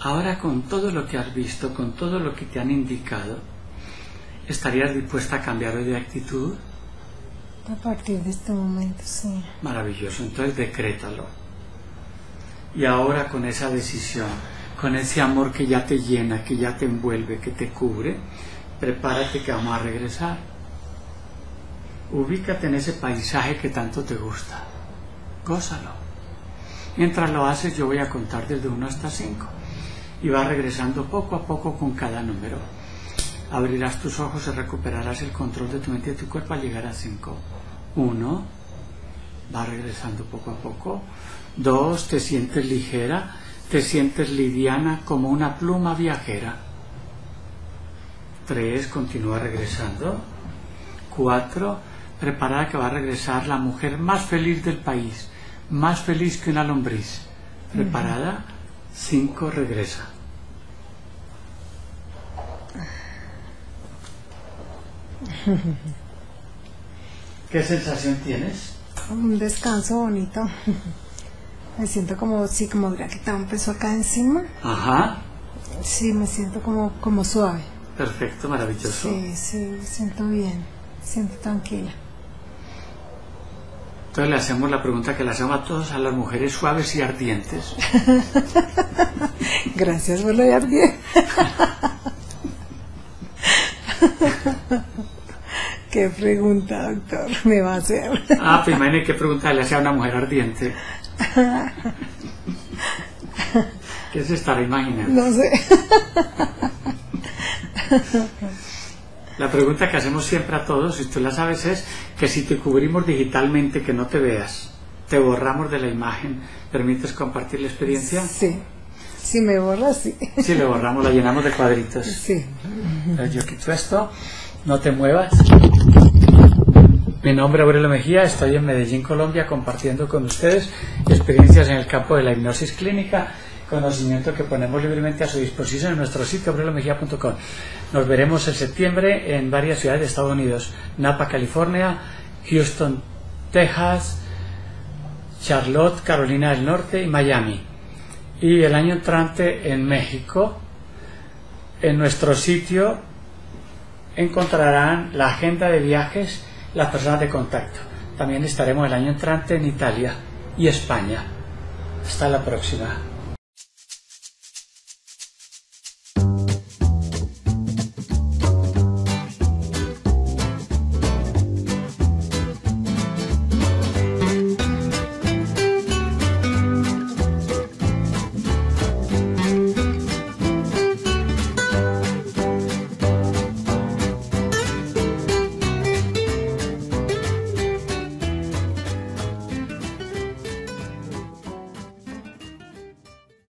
ahora con todo lo que has visto, con todo lo que te han indicado, ¿estarías dispuesta a cambiar de actitud? A partir de este momento, sí. Maravilloso, entonces decrétalo. Y ahora con esa decisión, con ese amor que ya te llena, que ya te envuelve, que te cubre, prepárate que vamos a regresar. Ubícate en ese paisaje que tanto te gusta. Gózalo. Mientras lo haces yo voy a contar desde 1 hasta 5. y va regresando poco a poco con cada número. Abrirás tus ojos y recuperarás el control de tu mente y tu cuerpo al llegar a 5. 1. Va regresando poco a poco. 2. Te sientes ligera, te sientes liviana como una pluma viajera. 3. Continúa regresando. 4. Preparada que va a regresar la mujer más feliz del país, más feliz que una lombriz. Preparada. 5. Regresa. ¿Qué sensación tienes? Un descanso bonito. Me siento como, sí, como hubiera quitado un peso acá encima. Ajá. Sí, me siento como, como suave. Perfecto, maravilloso. Sí, sí, me siento bien. Me siento tranquila. Entonces le hacemos la pregunta que le hacemos a todos, a las mujeres suaves y ardientes. Gracias por lo de ardiente. Qué pregunta, doctor, me va a hacer. Ah, pues imagínate qué pregunta le hace a una mujer ardiente. ¿Qué se estará imaginando? No sé. La pregunta que hacemos siempre a todos, si tú la sabes, es que si te cubrimos digitalmente, que no te veas, te borramos de la imagen, ¿permites compartir la experiencia? Sí. Si me borras, sí. Si le borramos, la llenamos de cuadritos. Sí. Entonces yo quito esto, no te muevas. Mi nombre es Aurelio Mejía, estoy en Medellín, Colombia, compartiendo con ustedes experiencias en el campo de la hipnosis clínica, conocimiento que ponemos libremente a su disposición en nuestro sitio aurelomejía.com. Nos veremos en septiembre en varias ciudades de Estados Unidos, Napa, California, Houston, Texas, Charlotte, Carolina del Norte y Miami. Y el año entrante en México, en nuestro sitio encontrarán la agenda de viajes, las personas de contacto. También estaremos el año entrante en Italia y España. Hasta la próxima.